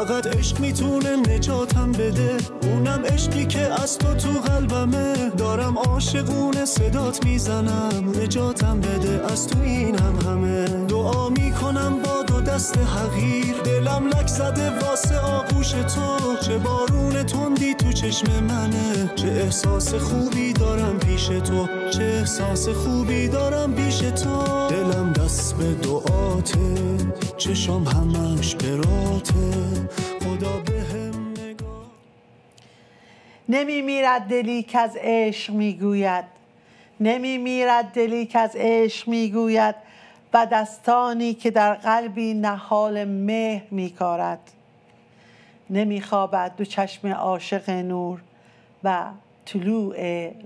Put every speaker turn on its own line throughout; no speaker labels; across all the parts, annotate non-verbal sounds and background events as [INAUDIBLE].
فقط عشق می‌تونه نجاتم بده. اونم عشقی که از تو تو قلبمه. دارم عاشقونه صدات می‌زنم. نجاتم بده از تو اینم همه. دعا می‌کنم با دو دست حقیر. دلم لک زده واسه آغوش تو. چه بارون تندی تو چشم منه. چه احساس خوبی دارم پیش تو. چه احساس خوبی دارم پیش تو. دلم دست به دعاته. چشم همش براته. خدا به هم
نمی میرد دلی که از عشق می‌گوید نمی میرد دلی که از عشق می‌گوید و دستانی که در قلبی نهال مهر میکارد نمیخوابد دو چشم عاشق نور و طلوع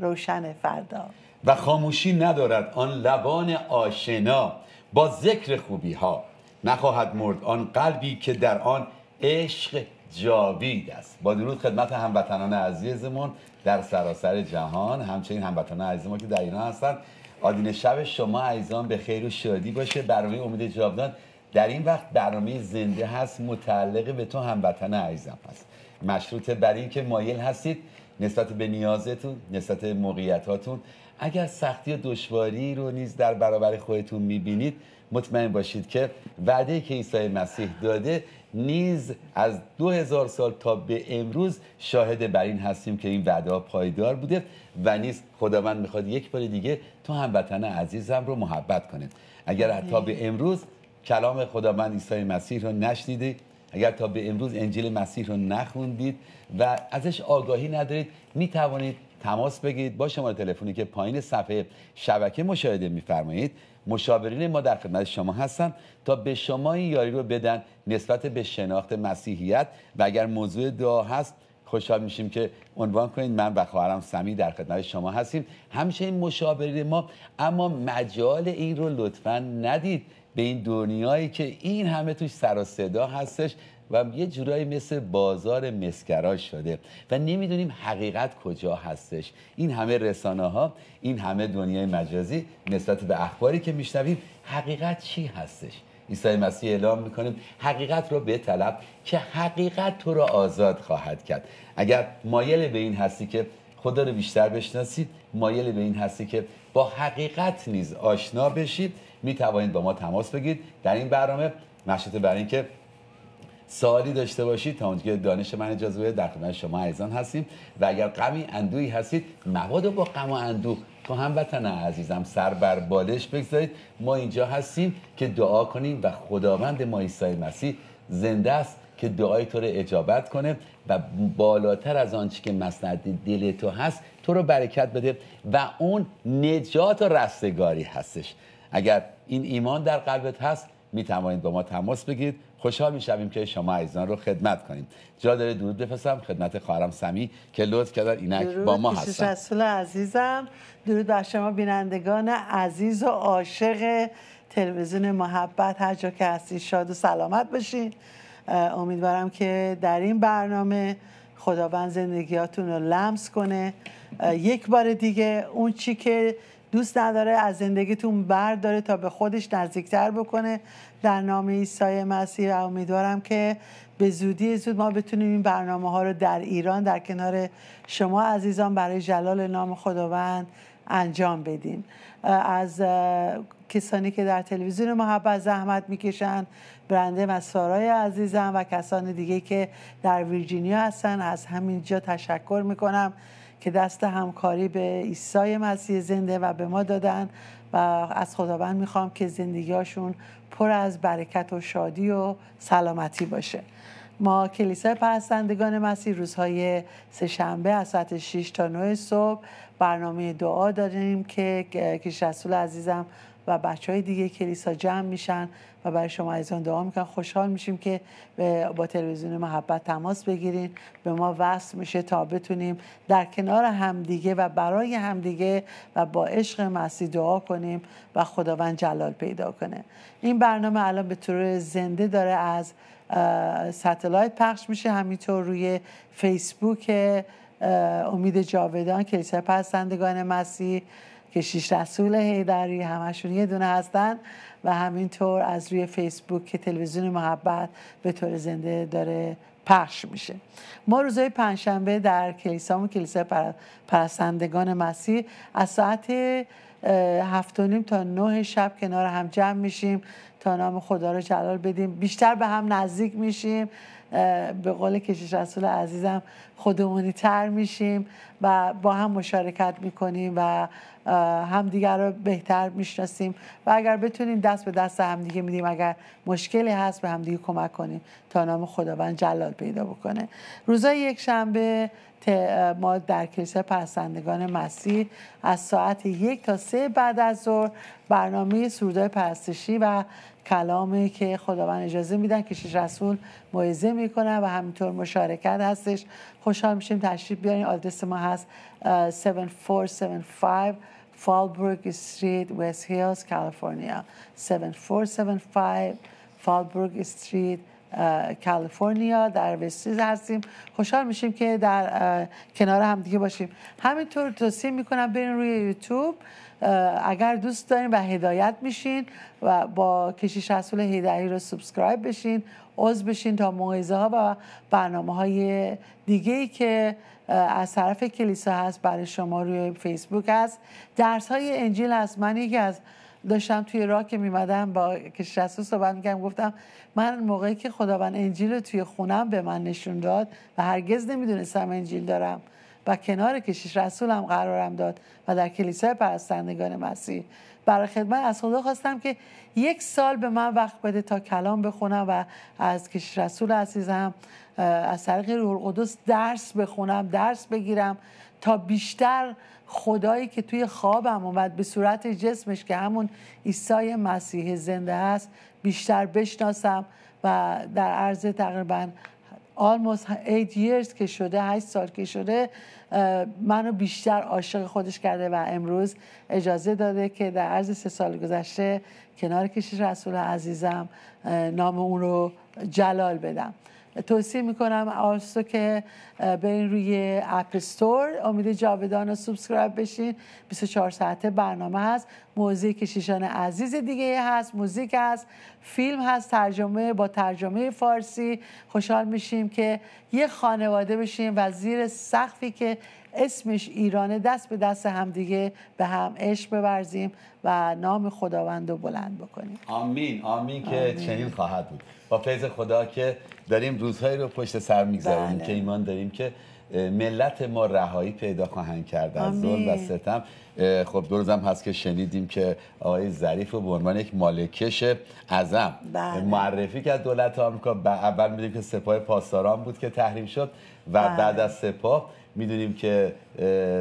روشن فردا.
و خاموشی ندارد آن لبان آشنا با ذکر خوبی ها نخواهد مرد آن قلبی که در آن عشق جاوید است. با درود خدمت هموطنان عزیزمون در سراسر جهان همچنین هموطنان عزیز ما که در ایران هستند. آدین شب شما عزیزان به خیر و شادی باشه. برنامه امید جاودان در این وقت برنامه زنده هست متعلق به تو هموطن عزیزم هست. مشروط بر این که مایل هستید نسبت به نیازتون نسبت به موقعیتاتون اگر سختی و دشواری رو نیز در برابر خودتون می‌بینید مطمئن باشید که وعده که عیسی مسیح داده نیز از دو هزار سال تا به امروز شاهد بر این هستیم که این وعده ها پایدار بوده و نیز خداوند می‌خواد یک بار دیگه تو هموطن عزیزم رو محبت کنید. اگر تا به امروز کلام خداوند عیسی مسیح رو نشنیدید اگر تا به امروز انجیل مسیح رو نخوندید و ازش آگاهی ندارید می توانید تماس بگیرید با شماره تلفنی که پایین صفحه شبکه مشاهده میفرمایید. مشاورین ما در خدمت شما هستن تا به شما این یاری رو بدن نسبت به شناخت مسیحیت. و اگر موضوع دعا هست خوشحال میشیم که عنوان کنید. من و خواهرم سمی در خدمت شما هستیم. همچنین مشاورین ما اما مجال این رو لطفا ندید. به این دنیایی که این همه توش سر و صدا هستش و یه جورایی مثل بازار مسکرا شده و نمی‌دونیم حقیقت کجا هستش. این همه رسانه ها این همه دنیای مجازی نسبت به اخباری که میشنویم حقیقت چی هستش؟ عیسی مسیح اعلام می‌کنیم حقیقت رو به طلب که حقیقت تو را آزاد خواهد کرد. اگر مایل به این هستی که خدا رو بیشتر بشناسید مایل به این هستی که با حقیقت نیز آشنا بشید می توانید با ما تماس بگیرید. در این برنامه مشروط بر اینکه سوالی داشته باشید تا اونجا دانش من اجازه بده در خدمت شما عزیزان هستیم. و اگر غمی اندوهی هستید مبادا با غم و اندوه تو هموطن عزیزم سر بر بالش بگذارید. ما اینجا هستیم که دعا کنیم و خداوند ما عیسی مسیح زنده است که دعای تو رو اجابت کنه و بالاتر از آنچه که مسند دل تو هست تو رو برکت بده و اون نجات و رستگاری هستش. اگر این ایمان در قلبت هست می توانید با ما تماس بگیرید. خوشحال می‌شویم که شما عزیزان رو خدمت کنیم. جا داره درود بفرستم خدمت خواهرم سمی که لطف کردن اینک با ما هستن.
رسول عزیزم. درود بر شما بینندگان عزیز و عاشق تلویزیون محبت. هر جا که هستید شاد و سلامت باشین. امیدوارم که در این برنامه خداوند زندگیاتون رو لمس کنه. یک بار دیگه اون چی که دوست نداره از زندگیتون برداره تا به خودش نزدیکتر بکنه. در نام عیسی مسیح و امیدوارم که به زودی زود ما بتونیم این برنامه ها رو در ایران در کنار شما عزیزان برای جلال نام خداوند انجام بدیم. از کسانی که در تلویزیون محبت زحمت می‌کشن برنده و سارای عزیزم و کسان دیگه که در ویرجینیا هستن از همینجا تشکر می‌کنم. که دست همکاری به عیسی مسیح زنده و به ما دادن و از خداوند می‌خوام که زندگیاشون پر از برکت و شادی و سلامتی باشه. ما کلیسای پرستندگان مسیح روزهای سهشنبه از ساعت 6 تا 9 صبح برنامه دعا داریم که کش رسول عزیزم و بچه های دیگه کلیسا جمع میشن و برای شما عزیزان دعا می‌کنن خوشحال میشیم که با تلویزیون محبت تماس بگیرین. به ما وصل میشه تا بتونیم در کنار همدیگه و برای همدیگه و با عشق مسیح دعا کنیم و خداوند جلال پیدا کنه. این برنامه الان به طور زنده داره از ستلایت پخش میشه. همینطور روی فیسبوک امید جاودان کلیسای پرستندگان مسیح کشیش رسول هیدری همشون یه دونه هستن و همینطور از روی فیسبوک که تلویزیون محبت به طور زنده داره پخش میشه. ما روزهای پنجشنبه در کلیسامون کلیسای پرستندگان مسیح از ساعت هفت و نیم تا نه شب کنار هم جمع میشیم تا نام خدا رو جلال بدیم. بیشتر به هم نزدیک میشیم. به قول کشیش رسول عزیزم خودمونی تر میشیم و با هم مشارکت می‌کنیم و همدیگر رو بهتر می‌شناسیم و اگر بتونیم دست به دست همدیگه میدیم اگر مشکلی هست به همدیگه کمک کنیم تا نام خداوند جلال پیدا بکنه. روزای یک شنبه ما در کلیسای پرستندگان مسیح از ساعت یک تا سه بعد از ظهر برنامه سرودای پرستشی و کلامی که خداوند اجازه میدن کشیش رسول موعظه می‌کنن و همینطور مشارکت هستش. خوشحال میشیم تشریف بیارین. آدرس ما هست 7475 فالبروک استریت وست هیلز کالیفرنیا. 7475 فالبروک استریت کالیفرنیا. در وستیز هستیم. خوشحال میشیم که در کنار هم دیگه باشیم. همینطور توصیه می‌کنم برین روی یوتیوب. اگر دوست دارین و هدایت میشین و با کشیش رسول هدایی رو سبسکرایب بشین عضو بشین تا موعظه ها و برنامه های دیگه ای که از طرف کلیسا هست برای شما روی فیسبوک هست. درس های انجیل هست. من یکی از داشتم توی راه که میمدم با کشیش رسول صحبت می‌کردم گفتم من موقعی که خداوند انجیل رو توی خونم به من نشون داد و هرگز نمی‌دونستم انجیل دارم. و کنار کشیش رسولم قرارم داد و در کلیسای پرستندگان مسیح. برای خدمت از خدا خواستم که یک سال به من وقت بده تا کلام بخونم و از کشیش رسول عزیزم از طریق روح القدس درس بخونم درس بگیرم تا بیشتر خدایی که توی خوابم اومد به صورت جسمش که همون عیسی مسیح زنده هست بیشتر بشناسم و در عرض تقریبا almost 8 years که شده 8 سال که شده منو بیشتر عاشق خودش کرده و امروز اجازه داده که در عرض سه سال گذشته کنار کشیش رسول عزیزم نام اون رو جلال بدم. توصیه می‌کنم آرستو که برین روی App Store امید جاودان رو subscribe بشین. 24 ساعته برنامه هست. موزیک کشیشان عزیز دیگه هست. موزیک هست. فیلم هست. ترجمه با ترجمه فارسی. خوشحال میشیم که یه خانواده بشیم و زیر سقفی که اسمش ایرانه دست به دست همدیگه به هم عشق بورزیم و نام خداوند رو بلند بکنیم.
آمین. آمین که چنین خواهد بود. با فیض خدا که داریم روزهایی رو پشت سر می‌گذاریم
بله.
که ایمان داریم که ملت ما رهایی پیدا خواهند کرد از ظلم و ستم خب دو روزم هست که شنیدیم که آقای ظریف رو به عنوان یک ماله‌کش اعظم
بله.
معرفی کرد دولت آمریکا اول می‌دونیم که سپاه پاسداران بود که تحریم شد و
بله.
بعد از سپاه می‌دونیم که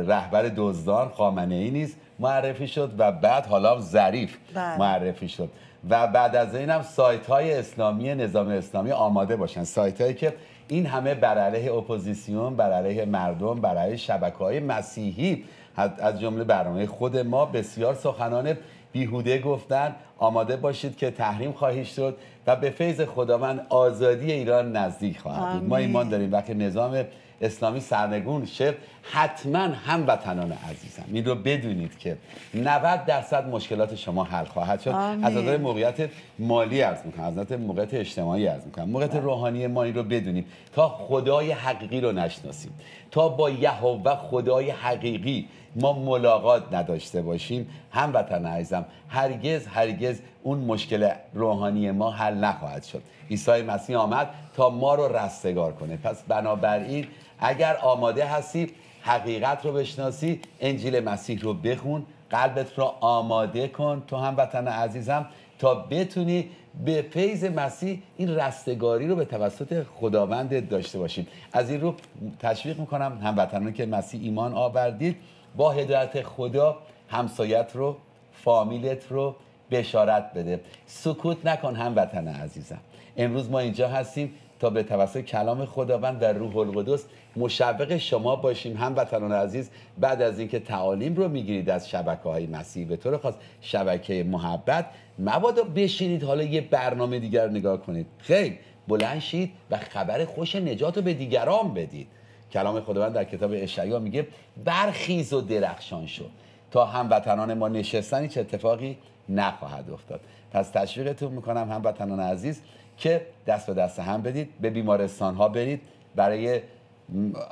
رهبر دزدان خامنه ای نیست معرفی شد و بعد حالا ظریف
بله.
معرفی شد و بعد از این هم سایت های اسلامی نظام اسلامی آماده باشن. سایت هایی که این همه بر علیه اپوزیسیون بر علیه مردم بر علیه شبکه های مسیحی از جمله برنامه خود ما بسیار سخنان بیهوده گفتن. آماده باشید که تحریم خواهید شد و به فیض خداوند آزادی ایران نزدیک خواهد بود. ما ایمان داریم. وقتی نظام اسلامی سرنگون شه حتما هم وطنان عزیزم. این رو بدونید که 90 درصد مشکلات شما حل خواهد شد. از نظر موقعیت مالی ارز می‌کنم. از نظر موقعیت اجتماعی ارز می‌کنم. موقعیت روحانی ما این رو بدونیم. تا خدای حقیقی رو نشناسیم. تا با یهوه خدای حقیقی ما ملاقات نداشته باشیم. هم وطن عزیزم هرگز هرگز اون مشکل روحانی ما حل نخواهد شد. عیسی مسیح آمد تا ما رو رستگار کنه. پس بنابراین اگر آماده هستی حقیقت رو بشناسی انجیل مسیح رو بخون قلبت رو آماده کن. تو هم وطن عزیزم تا بتونی به فیض مسیح این رستگاری رو به توسط خداوند داشته باشیم. از این رو تشویق می‌کنم هموطنان که مسیح ایمان آوردید با هدایت خدا همسایت رو فامیلت رو بشارت بده. سکوت نکن هموطن عزیزم. امروز ما اینجا هستیم. تا به توسط کلام خداوند و روح القدس مشوق شما باشیم. هموطنان عزیز بعد از اینکه تعالیم رو می‌گیرید از شبکه های مسیح به طور خاص شبکه محبت مبادا بشینید حالا یه برنامه دیگر نگاه کنید. خیر بلند شید و خبر خوش نجات رو به دیگران بدید. کلام خداوند در کتاب اشعیا میگه برخیز و درخشان شد تا هموطنان ما نشستن هیچ اتفاقی نخواهد افتاد. پس تشویقتون می‌کنم هموطنان عزیز که دست به دست هم بدید به بیمارستان ها برید. برای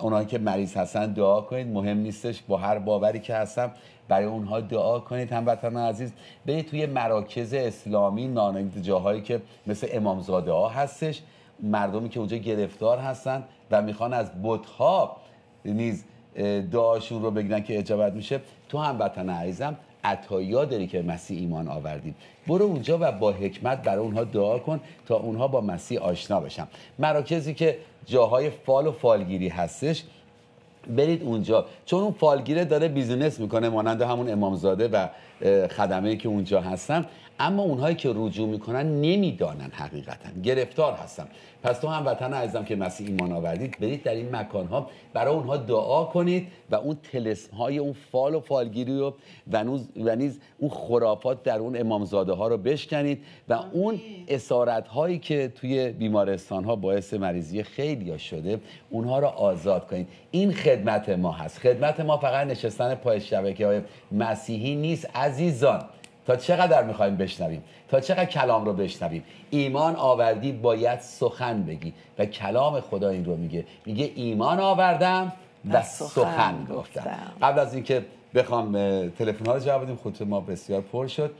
اونایی که مریض هستن دعا کنید. مهم نیستش با هر باوری که هستم برای اونها دعا کنید. هموطنان عزیز برید توی مراکز اسلامی نانید جاهایی که مثل امامزاده ها هستش. مردمی که اونجا گرفتار هستن و می‌خوان از بتها نیز دعاشون رو بگیرن که اجابت میشه. تو هم وطن عزیزم عطایا داری که مسیح ایمان آوردیم. برو اونجا و با حکمت برای اونها دعا کن تا اونها با مسیح آشنا بشن. مراکزی که جاهای فال و فالگیری هستش برید اونجا. چون اون فالگیره داره business می‌کنه مانند همون امامزاده و خدمه که اونجا هستن. اما اونهایی که رجوع می‌کنن نمی‌دانن حقیقتا. گرفتار هستن پس تو هم وطن عزیزم که مسیح ایمان آوردید برید در این مکان ها برای اونها دعا کنید و اون طلسم های اون فال و فالگیری رو و و نیز اون خرافات در اون امامزاده ها رو بشکنید و اون اسارت هایی که توی بیمارستان ها باعث مریضی خیلی شده اونها رو آزاد کنید. این خدمت ما هست. خدمت ما فقط نشستن پای شبکه های مسیحی نیست عزیزان. تا چقدر می‌خوایم بشنویم؟ تا چقدر کلام رو بشنویم؟ ایمان آوردی باید سخن بگی. و کلام خدا این رو میگه. میگه ایمان آوردم و
سخن
گفتم. قبل از اینکه بخوام تلفن ها رو جواب بدیم خود ما بسیار پر شد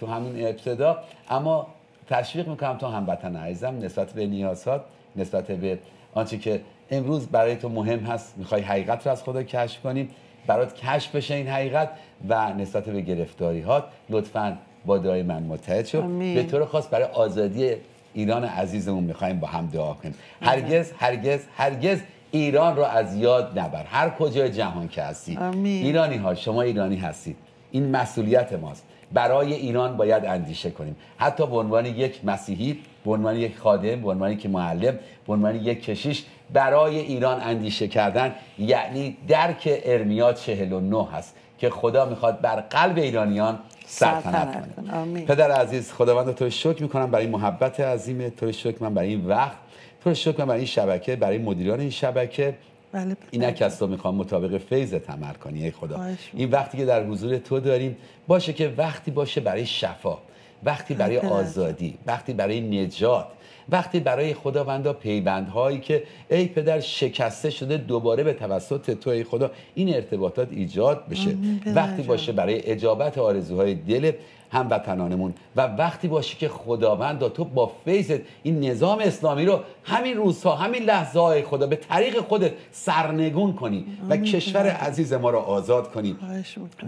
تو همین ابتدا. اما تشویق می‌کنم تو هموطن عزیزم نسبت به نیازات نسبت به آنچه که امروز برای تو مهم هست. می‌خوای حقیقت رو از خدا کشف کنیم برات کشف بشه این حقیقت و نسبت به گرفتاری هات لطفا با دعای من متحد شو.
آمین.
به طور خاص برای آزادی ایران عزیزمون می‌خوایم با هم دعا کنیم. هرگز هرگز هرگز ایران رو از یاد نبر. هر کجای جهان که هستی.
آمین.
ایرانی ها شما ایرانی هستید این مسئولیت ماست. برای ایران باید اندیشه کنیم. حتی به عنوان یک مسیحی به عنوان یک خادم به عنوان یک معلم به عنوان یک کشیش برای ایران اندیشه کردن یعنی درک ارمیا 49 هست که خدا می‌خواد بر قلب ایرانیان سلطنت کنه. پدر عزیز خداوند تو شکر می‌کنم برای محبت عظیمه تو شکر من برای این وقت تو شکر من برای این شبکه برای مدیران این شبکه
بله
اینک از تو می‌خوام مطابق فیضت عمل کنی ای خدا. این وقتی که در حضور تو داریم باشه که وقتی باشه برای شفا وقتی برای. آزادی وقتی برای نجات وقتی برای خداوندا پیوندهایی که ای پدر شکسته شده دوباره به توسط تو ای خدا این ارتباطات ایجاد بشه وقتی. باشه برای اجابت آرزوهای دل هموطنانمون و وقتی باشه که خداوند تو با فیضت این نظام اسلامی رو همین روزها همین لحظه های خدا به طریق خودت سرنگون کنی و کشور عزیز ما رو آزاد کنی.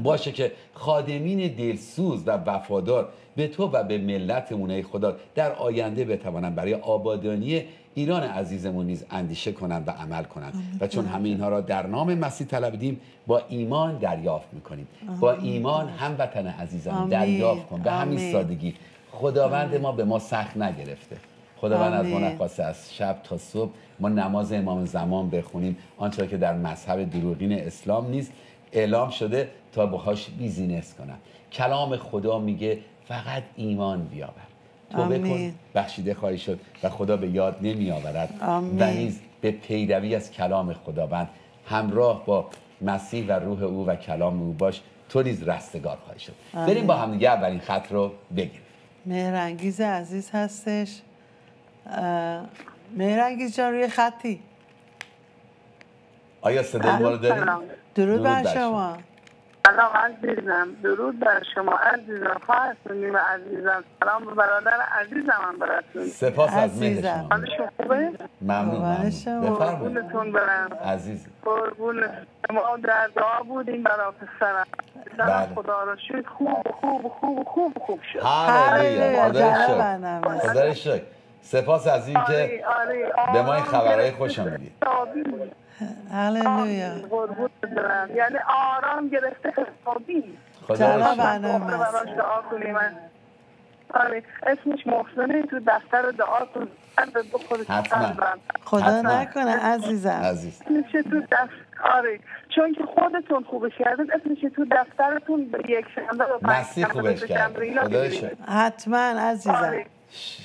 باشه که خادمین دلسوز و وفادار به تو و به ملتمون ای خدا در آینده بتوانن برای آبادانی ایران عزیزمون نیز اندیشه کنند و عمل کنند. و چون همه اینها را در نام مسیح طلبیدیم با ایمان دریافت می‌کنیم. با ایمان هموطن عزیزم. دریافت کن. به همین. سادگی. خداوند ما به ما سخت نگرفته. خداوند از ما. نخواسته از شب تا صبح ما نماز امام زمان بخونیم. آنچه که در مذهب دروغین اسلام نیست اعلام شده تا باهاش بیزینس کنن کلام خدا میگه فقط ایمان بیاور توبه کن.
آمین.
بخشیده خواهی شد و خدا به یاد نمی آورد
آمین.
و نیز به پیروی از کلام خداوند همراه با مسیح و روح او و کلام او باش. تو نیز رستگار خواهی شد. بریم با هم دیگه اولین خط رو بگیریم
مهرانگیز عزیز هستش. اه، مهرانگیز جان روی خطی.
آیا صدای ما رو داریم؟
درود بر شما.
سلام عزیزم. درود بر شما عزیزم. خواهرتونیم عزیزم. سلام به برادر عزیزم هم براتون.
سپاس از مهر
عزیزم.
شما.
خوبه؟
ممنون ممنون.
برم.
عزیز.
قربون ما در دعا بودیم برای پسرم
بله.
خدا رو شکر. خوب خوب خوب خوب خوب شد.
هللویا. خدا. شکر. خدا شکر. سپاس از این که
آره آره.
به ما این خبرهای
گرفته
خوش آمدید.
حسابی.
هللویا.
یعنی آرام گرفته حسابی.
خدا
برنامه.
دعا کنیم آره اسمش محسنه تو دفتر بخوره تو.
خدا. نکنه عزیزم.
عزیز.
اسمش تو دفتر آره. چون که خودتون خوبش کردید اسمش تو دفترتون به یک شنبه و پنج
مسیح
شنبه
حتما عزیزم.
آره.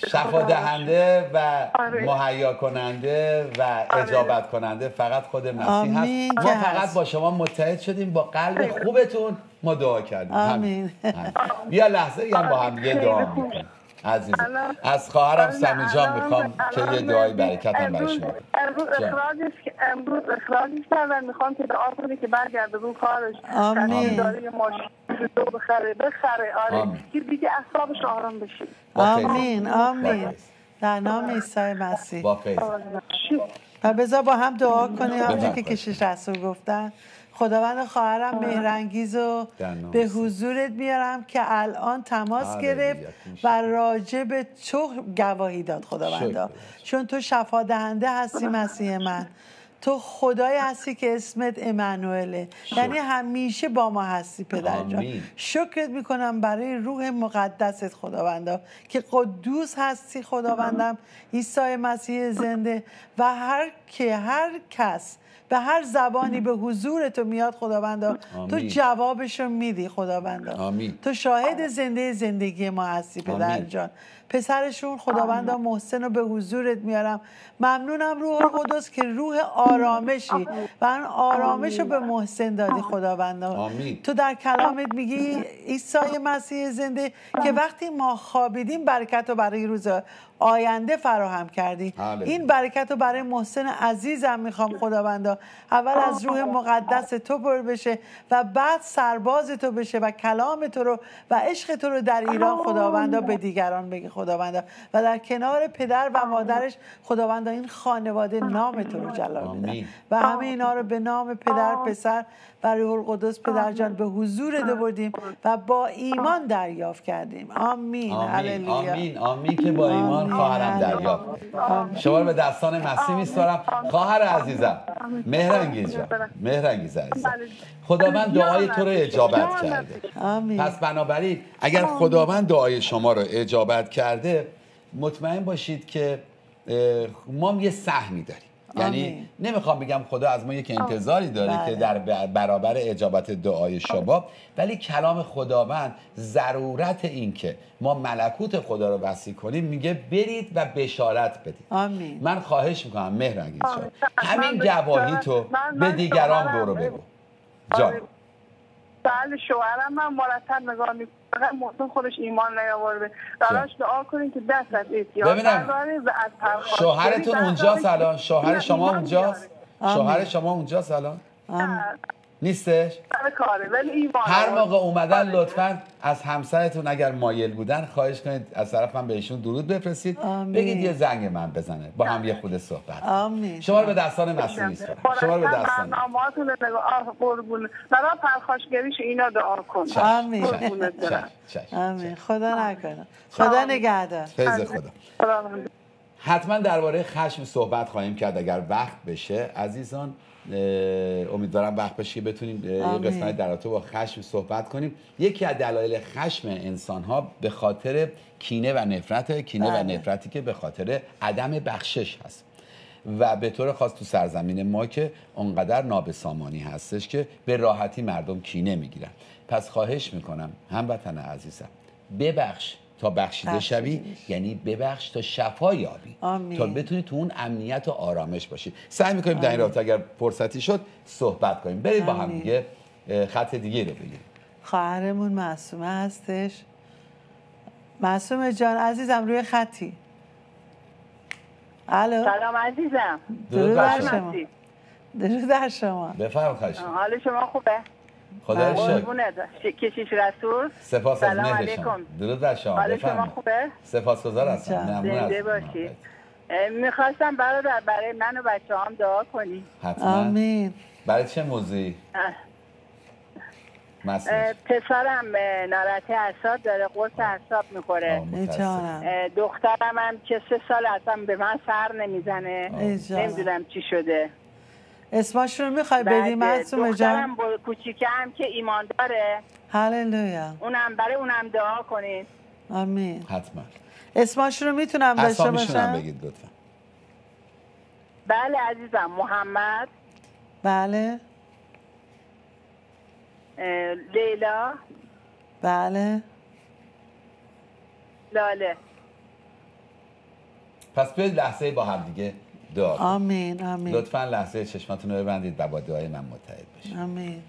شفا دهنده و
آره.
مهیا کننده و اجابت کننده فقط خود مسیح هست ما فقط. با شما متحد شدیم با قلب خوبتون ما دعا کردیم
آمین.
همین. همین. بیا لحظه یا با هم یه دعا
خیلی خوب.
می‌کنیم عزیزم
الان-
از خواهرم سمی جان می‌خوام که یه دعای برکت هم برای شما
امروز. اخراجش امروز اخراجش کردن می‌خوام که دعا کنی که برگرده رو کارش
آمین.
داره یه ماشین دو بخره بخره آره. که دیگه اصابش آرام بشه.
آمین آمین. در نام عیسی مسیح
با فیض
و بذار با هم دعا کنیم همونجور که. کشش رسول گفتن خداوند خواهرم مهرنگیز رو به. حضورت میارم که الان تماس
هللویا.
گرفت و راجع به تو گواهی داد خداوندا
شکر.
چون تو شفا دهنده هستی مسیح من تو خدای هستی که اسمت امانوئله یعنی همیشه با ما هستی پدر جان
آمین.
شکرت می‌کنم برای روح مقدست خداوندا که قدوس هستی خداوندم عیسی مسیح زنده و هر که هر کس به هر زبانی به حضور تو میاد خداوندا تو. جوابشو میدی خداوندا. تو شاهد زنده زندگی ما هستی پدر. جان پسرشون خداوندا محسن رو به حضورت میارم ممنونم روح القدس که روح آرامشی و اون آرامش رو به محسن دادی خداوندا. تو در کلامت میگی عیسی مسیح زنده که وقتی ما خوابیدیم برکت رو برای روز آینده فراهم کردی.
هللویا.
این برکت رو برای محسن عزیزم می‌خوام خداوندا. اول از روح مقدس تو پر بشه و بعد سرباز تو بشه و کلام تو رو و عشق تو رو در ایران خداوندا به دیگران بگه خداوندا. و در کنار پدر و مادرش خداوندا این خانواده نام تو رو جلال
آمین.
و همه اینا رو به نام پدر پسر و روح القدس پدر جان به حضور تو بردیم و با ایمان دریافت کردیم. آمین.
آمین.
هللویا.
آمین. آمین که با ایمان
آمین.
خواهرم دریافت شما رو به دستان مسیح میسپارم. خواهر عزیزم مهرنگیز جان. مهرنگیز عزیزم. خداوند دعای تو رو اجابت کرده.
آمین.
پس بنابراین اگر خداوند دعای شما رو اجابت کرده مطمئن باشید که ما یه سهمی داریم. یعنی. نمی‌خوام بگم خدا از ما یک انتظاری داره
بله.
که در برابر اجابت دعای شما ولی کلام خداوند ضرورت این که ما ملکوت خدا رو وسیع کنیم میگه برید و بشارت بدید
آمین.
من خواهش می‌کنم مهرنگیز جان
آمین.
همین گواهی تو به دیگران برو بگو جان.
بله شوهرم من مرتب نگاه می‌کنم محسن خودش ایمان نیاورده براش دعا کنین که دست از احتیاط
ببینم.
برداره و از پرخاشگری
شوهرتون اونجاست
برداره.
الان شوهر شما اونجاست. شوهر شما اونجاست الان
آمین.
نیستش؟
کاره ولی ایمان
هر. موقع اومدن
آره.
لطفا از همسرتون اگر مایل بودن خواهش کنید از طرف من بهشون درود بفرستید.
آمین.
بگید یه زنگ من بزنه. با هم یه خود صحبت.
آمین.
شما رو به دستان مسیح میسپارم شما رو به دستان
آه، قربون. برای پرخاشگریش اینا دعا کن.
آمین. آمین. خدا نکنه. خدا نگهدار.
فیض خدا. حتما درباره خشم صحبت خواهیم کرد اگر وقت بشه. عزیزان امیدوارم وقت بشه بتونیم یه. قسمت در رابطه با خشم صحبت کنیم یکی از دلایل خشم انسان ها به خاطر کینه و نفرت کینه و
بله.
نفرتی که به خاطر عدم بخشش هست و به طور خاص تو سرزمین ما که اونقدر نابسامانی هستش که به راحتی مردم کینه می‌گیرن پس خواهش می‌کنم هموطن عزیزم ببخش تا بخشیده شوی. یعنی ببخش تا شفا یابی. تا بتونی تو اون امنیت و آرامش باشی. سعی می‌کنیم در این رابطه اگر فرصتی شد صحبت کنیم. برید با هم. دیگه خط دیگه رو بگیریم.
خواهرمون معصومه هستش. معصومه جان عزیزم روی خطی. الو.
سلام عزیزم.
درود
بر
بر
شما.
درود در شما.
بفرم خواهش کنم.
حال شما خوبه؟
خدا شکر.
کشیش رسول.
سپاس از
سلام
مهر شما
علیکم.
درود بر شما.
حال شما خوبه؟
سپاسگزار هستم. ممنون از
زنده باشی می‌خواستم برادر برای من و بچه هم دعا کنی.
حتما.
آمین.
برای چه موضوعی؟
اه، پسرم اه، نارت اعصاب داره قرص اعصاب می‌خوره. دخترم هم که سه سال اصلا به من سر نمی‌زنه. نمی‌دونم چی شده.
اسمشون رو می‌خوای بدی معصومه
دخترم
جان
هم که ایمان داره
هللویا.
اونم برای اونم دعا کنید
آمین.
حتما.
اسمشون رو می‌تونم داشته باشم؟
بگید لطفا.
بله عزیزم محمد.
بله.
لیلا.
بله.
لاله.
پس بیاید لحظه با هم دیگه. دعا.
آمین آمین.
لطفا لحظه چشماتون رو ببندید و با دعای من متحد بشید.
آمین.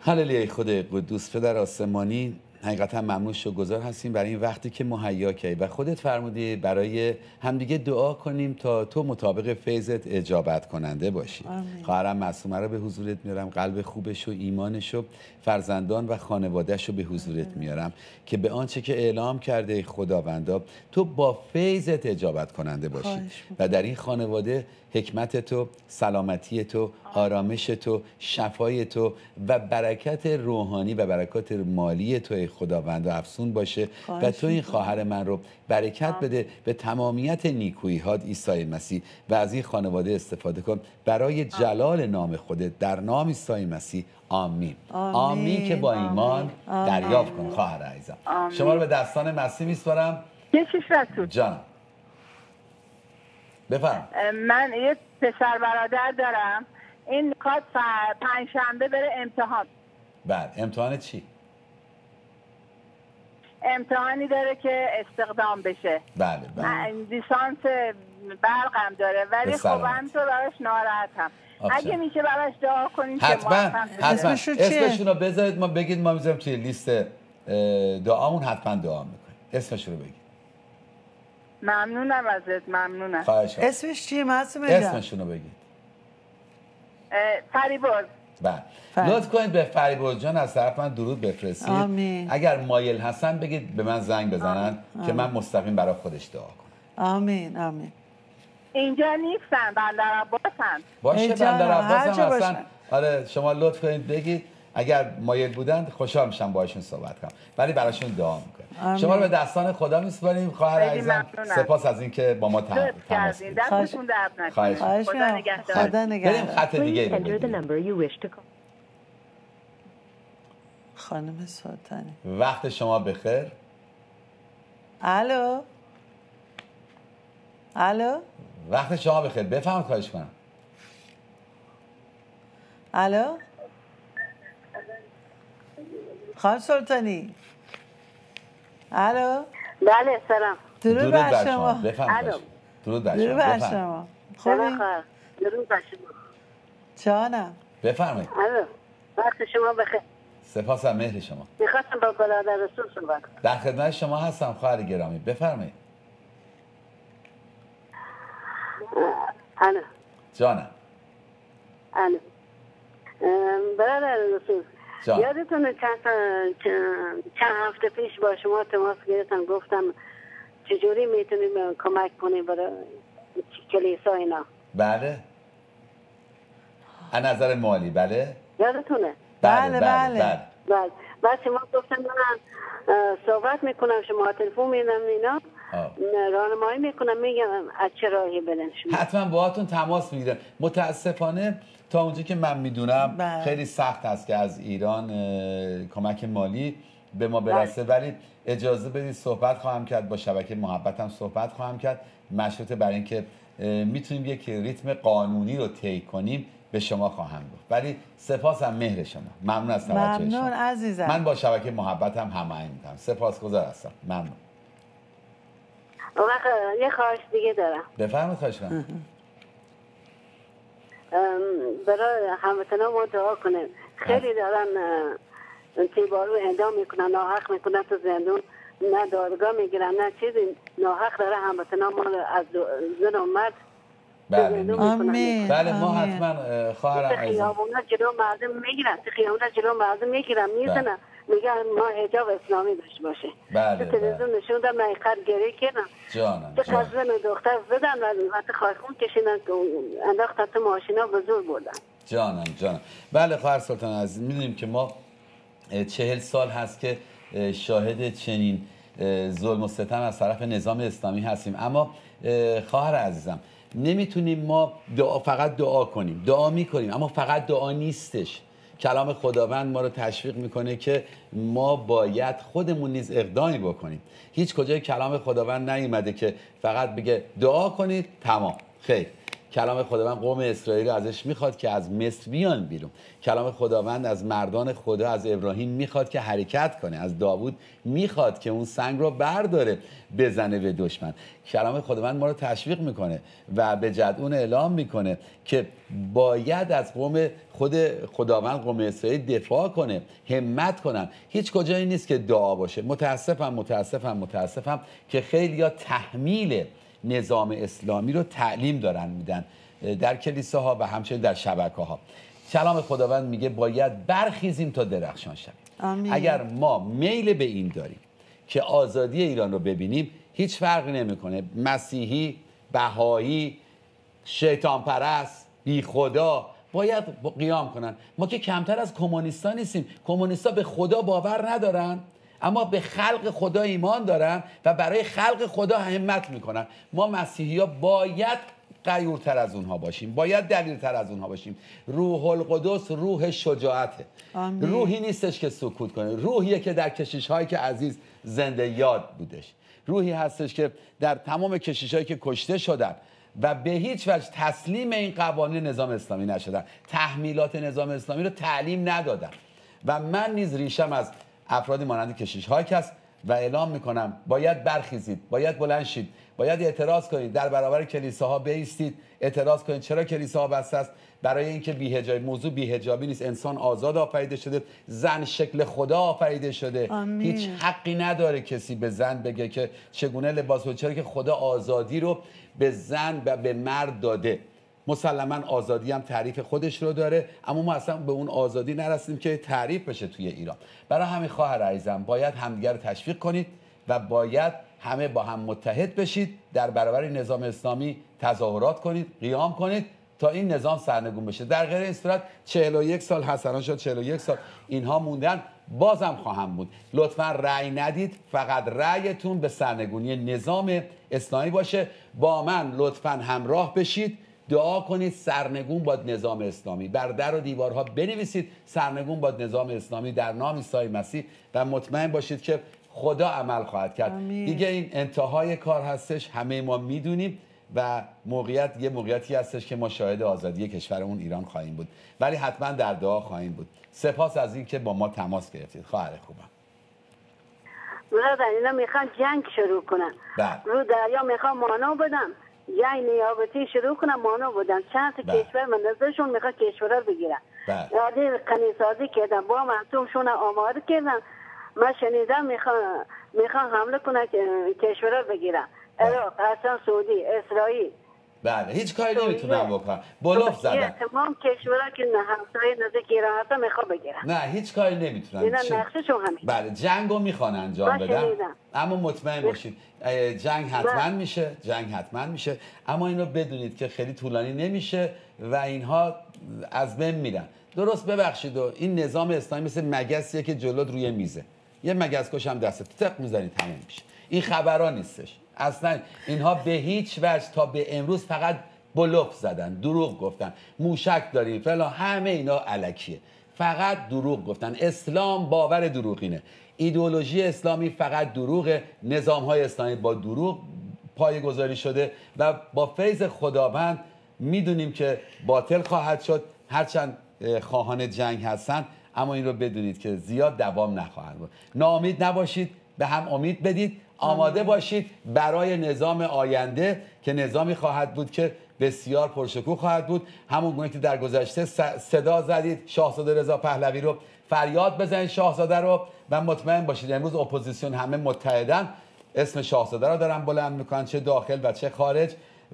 هللویای خود قدوس پدر آسمانی حقیقتا ممنون گذار هستیم برای این وقتی که مهیا کردی و خودت فرمودی برای همدیگه دعا کنیم تا تو مطابق فیضت اجابت کننده باشی
آمین.
خواهرم معصومه رو به حضورت میارم قلب خوبش و ایمانش و فرزندان و خانوادهش رو به حضورت میارم که به آنچه که اعلام کرده خداوندا تو با فیضت اجابت کننده باشی. و در این خانواده حکمت تو سلامتی تو آرامش تو شفای تو و برکت روحانی و برکات مالی تو ای خداوند و افسون باشه. و تو این. خواهر من رو برکت بده به تمامیت نیکویی هات عیسی مسیح. و از این خانواده استفاده کن. برای جلال نام خودت در نام عیسی مسیح. آمین.
آمین.
آمین که با ایمان
آمین.
دریافت کن خواهر عزیزم. شما رو به دستان مسیح میسپارم.
یکیش رسول
جان. بفرم.
من یه پسر برادر دارم. این می‌خواد پنجشنبه بره امتحان.
بعد امتحان چی؟
امتحانی داره که استخدام بشه.
بله بله.
من لیسانس برقم داره ولی خب
سلامت.
همینطور براش ناراحتم. اگه میشه براش دعا کنیم که
حتما. حتما؟ اسمشون رو بذارید ما بگید ما می‌ذاریم توی لیست دعامون حتما دعا می‌کنیم. اسمشون رو بگید.
ممنونم ازت ممنونم.
خواهش.
اسمش چیه؟ معصومه جان.
اسمشون رو بگید
فریبرز.
بله. لطف کنید به فریبرز جان از طرف من درود بفرستید.
آمین.
اگر مایل هستن بگید به من زنگ بزنن که من مستقیم برای خودش دعا کنم.
آمین آمین.
اینجا نیستن بندر عباسن.
باشه بندر
هر
عباس
جا
هم هستن.
باشن.
آره شما لطف کنید بگید. اگر مایل بودن خوشحال میشم باهاشون صحبت کنم. ولی براشون دعا می‌کنم.
آمین.
شما رو به دستان خدا میسپاریم. خواهر عزیزم. سپاس از اینکه با ما تماس گرفتید.
دستتون درد نکنه. خدا
می‌کنم.
نگهدار.
خدا
بریم
نگهدار.
خط دیگه.
خانم سلطانی.
وقت شما بخیر.
الو؟ الو؟
وقت شما بخیر. بفهمید خواهش کنم
الو؟ خانم سلطانی. الو؟
بله سلام.
درود
درود
بر
بر
شما.
بفرمایید. درود بر
درود
شما.
بر
بفرمایید.
شما.
درود بر شما.
جانم.
بفرمایید.
الو. وقت شما بخیر.
سپاس از مهر شما.
می‌خواستم با برادر رسول صحبت کنم.
در خدمت شما هستم خواهر گرامی. بفرمایید.
الو.
جانم.
الو. ام، برادر رسول. یادتونه چند, تا- چند- هفته پیش با شما تماس گرفتم گفتم چجوری می‌تونیم کمک کنیم برای کلیسا اینا؟
بله. از نظر مالی بله؟
یادتونه؟
بله، بله.
بله.
بعد بعد شما گفتم من صحبت می‌کنم شما تلفن میدم اینا. راهنمایی می‌کنم میگم از چه راهی بدن شما؟
حتما باهاتون تماس می‌گیرم. متاسفانه تا اونجا که من می‌دونم
بله.
خیلی سخت است که از ایران کمک مالی به ما برسه. ولی اجازه بدید صحبت خواهم کرد با شبکه محبتم صحبت خواهم کرد. مشروط بر اینکه می‌تونیم یک ریتم قانونی رو طی کنیم به شما خواهم گفت. ولی سپاس هم مهر شما. ممنون از توجه
ممنون
شما
عزیزم.
من با شبکه محبتم هماهنگ می‌کنم. سپاسگزار هستم. ممنون.
اون وقت یه خواهش دیگه دارم.
بفرمایید خواهش کنم
برای هموطنان ما دعا کنیم. خیلی دارن اه، تیبارو اعدام می‌کنن ناحق می‌کنن تو زندون. نه دادگاه می‌گیرن نه چیزی. ناحق داره هموطنان ما از زن و مرد
بله.
آمین
بله ما. حتما اه، خواهرم
تو
عزیزم
خیابونا جلو مردم می‌گیرن تو خیابونا جلو مردم می‌گیرن می‌زنن. میگن ما حجاب اسلامی داشته باشه.
بله،
تلویزیون نشوندن من اینقدر گریه کردم
جانم
تو و دختر زدن و وقتی خواهرخون کشیدن که انداختن تو ماشینا به زور بردن.
جانم جانم. بله خواهر سلطان عزیز می‌دونیم که ما چهل سال هست که اه، شاهد چنین ظلم و ستم از طرف نظام اسلامی هستیم. اما اه، خواهر عزیزم نمی‌تونیم ما دعا فقط دعا کنیم. دعا می‌کنیم اما فقط دعا نیستش. کلام خداوند ما رو تشویق می‌کنه که ما باید خودمون نیز اقدامی بکنیم. هیچ کجای کلام خداوند نیومده که فقط بگه دعا کنید تمام. خیر. کلام خداوند قوم اسرائیل ازش می‌خواد که از مصر بیان بیرون. کلام خداوند از مردان خدا از ابراهیم می‌خواد که حرکت کنه. از داوود می‌خواد که اون سنگ رو برداره بزنه به دشمن. کلام خداوند ما رو تشویق می‌کنه و به جدعون اعلام می‌کنه که باید از قوم خود خداوند قوم اسرائیل دفاع کنه همت کنن. هیچ کجایی نیست که دعا باشه. متاسفم متاسفم متاسفم که خیلی یا تحمیل نظام اسلامی رو تعلیم دارن میدن در کلیساها و همچنین در شبکه ها کلام خداوند میگه باید برخیزیم تا درخشان شویم. اگر ما میل به این داریم که آزادی ایران رو ببینیم هیچ فرقی نمی‌کنه. مسیحی بهایی شیطان پرست بی خدا باید قیام کنن. ما که کمتر از کمونیستا نیستیم. کمونیستا به خدا باور ندارن. اما به خلق خدا ایمان دارن و برای خلق خدا همت می‌کنن ما مسیحی ها باید قیورتر از اونها باشیم باید دلیلتر از اونها باشیم. روح القدس روح شجاعته.
آمین.
روحی نیستش که سکوت کنه. روحیه که در کشیش هایی که عزیز زنده یاد بودش. روحی هستش که در تمام کشیش هایی که کشته شدن و به هیچ وجه تسلیم این قوانین نظام اسلامی نشدن. تحمیلات نظام اسلامی رو تعلیم ندادن. و من نیز ریشم از افرادی مانند کشیش هاک است و اعلام می‌کنم باید برخیزید باید بلند شید باید اعتراض کنید در برابر کلیساها بیستید اعتراض کنید چرا کلیساها بسته است؟ برای اینکه بیهجابی موضوع بیهجابی نیست انسان آزاد آفریده شده زن شکل خدا آفریده شده.
آمین.
هیچ حقی نداره کسی به زن بگه که چگونه لباس بود چرا که خدا آزادی رو به زن و به مرد داده. مسلما آزادی هم تعریف خودش رو داره اما ما اصلا به اون آزادی نرسیدیم که تعریف بشه توی ایران. برای همین خواهر عزیزم باید همدیگر رو تشویق کنید و باید همه با هم متحد بشید در برابر نظام اسلامی تظاهرات کنید قیام کنید تا این نظام سرنگون بشه. در غیر این صورت 41 سال حسنان شد 41 سال اینها موندن بازم خواهم بود. لطفا رأی ندید فقط رأیتون به سرنگونی نظام اسلامی باشه. با من لطفا همراه بشید. دعا کنید سرنگون باد نظام اسلامی. بر در و دیوارها بنویسید سرنگون باد نظام اسلامی در نام عیسی مسیح و مطمئن باشید که خدا عمل خواهد کرد.
آمین.
دیگه این انتهای کار هستش. همه ما می‌دونیم و موقعیت یه موقعیتی هستش که ما شاهد آزادی کشورمون ایران خواهیم بود. ولی حتما در دعا خواهیم بود. سپاس از اینکه با ما تماس گرفتید. خواهر خوبم.
برادر اینا می‌خوان جنگ شروع کنن
بله.
رو دریا می‌خوان مانو بدن جنگ نیابتی شروع کنن مانو بدن چند تا
بله.
کشور منظرشون می‌خوان کشورها رو بگیرن.
بله.
یادی قنیسازی کردن با مردمشون آماده کردن. من شنیدم می‌خوان می‌خوان حمله کنن که کشورها رو بگیرن. عراق اصلا سعودی اسرائیل.
بله هیچ کاری. نمی‌تونم بکنم. بلوف زدن
تمام کشورها که نه همسایه نزدیک ایران هستن می‌خوان بگیرن.
نه هیچ کاری نمی‌تونم.
همین
بله جنگ رو می‌خوان انجام
شنیدم.
اما مطمئن باشید اه، جنگ حتما
بله.
میشه جنگ حتما میشه. اما اینو بدونید که خیلی طولانی نمیشه و اینها از بین میرن. درست ببخشید و این نظام اسلامی مثل مگسیه که جلوت روی میزه. یه مگس کش هم دستت تق می‌زنی تموم میشه. این خبرها نیستش. اصلا اینها به هیچ وجه تا به امروز فقط بلوف زدن دروغ گفتن. موشک داریم فلان همه اینا علکیه. فقط دروغ گفتن. اسلام باور دروغینه. ایدئولوژی اسلامی فقط دروغ نظام های اسلامی با دروغ پای گذاری شده و با فیض خداوند می‌دونیم که باطل خواهد شد. هرچند اه، خواهان جنگ هستن اما این رو بدونید که زیاد دوام نخواهد بود. ناامید نباشید. به هم امید بدید. آماده باشید برای نظام آینده که نظامی خواهد بود که بسیار پرشکوه خواهد بود. همون گونه که در گذشته صدا زدید شاهزاده رضا پهلوی رو فریاد بزنید شاهزاده رو. و مطمئن باشید امروز اپوزیسیون همه متحدن اسم شاهزاده رو دارن بلند می‌کنن چه داخل و چه خارج.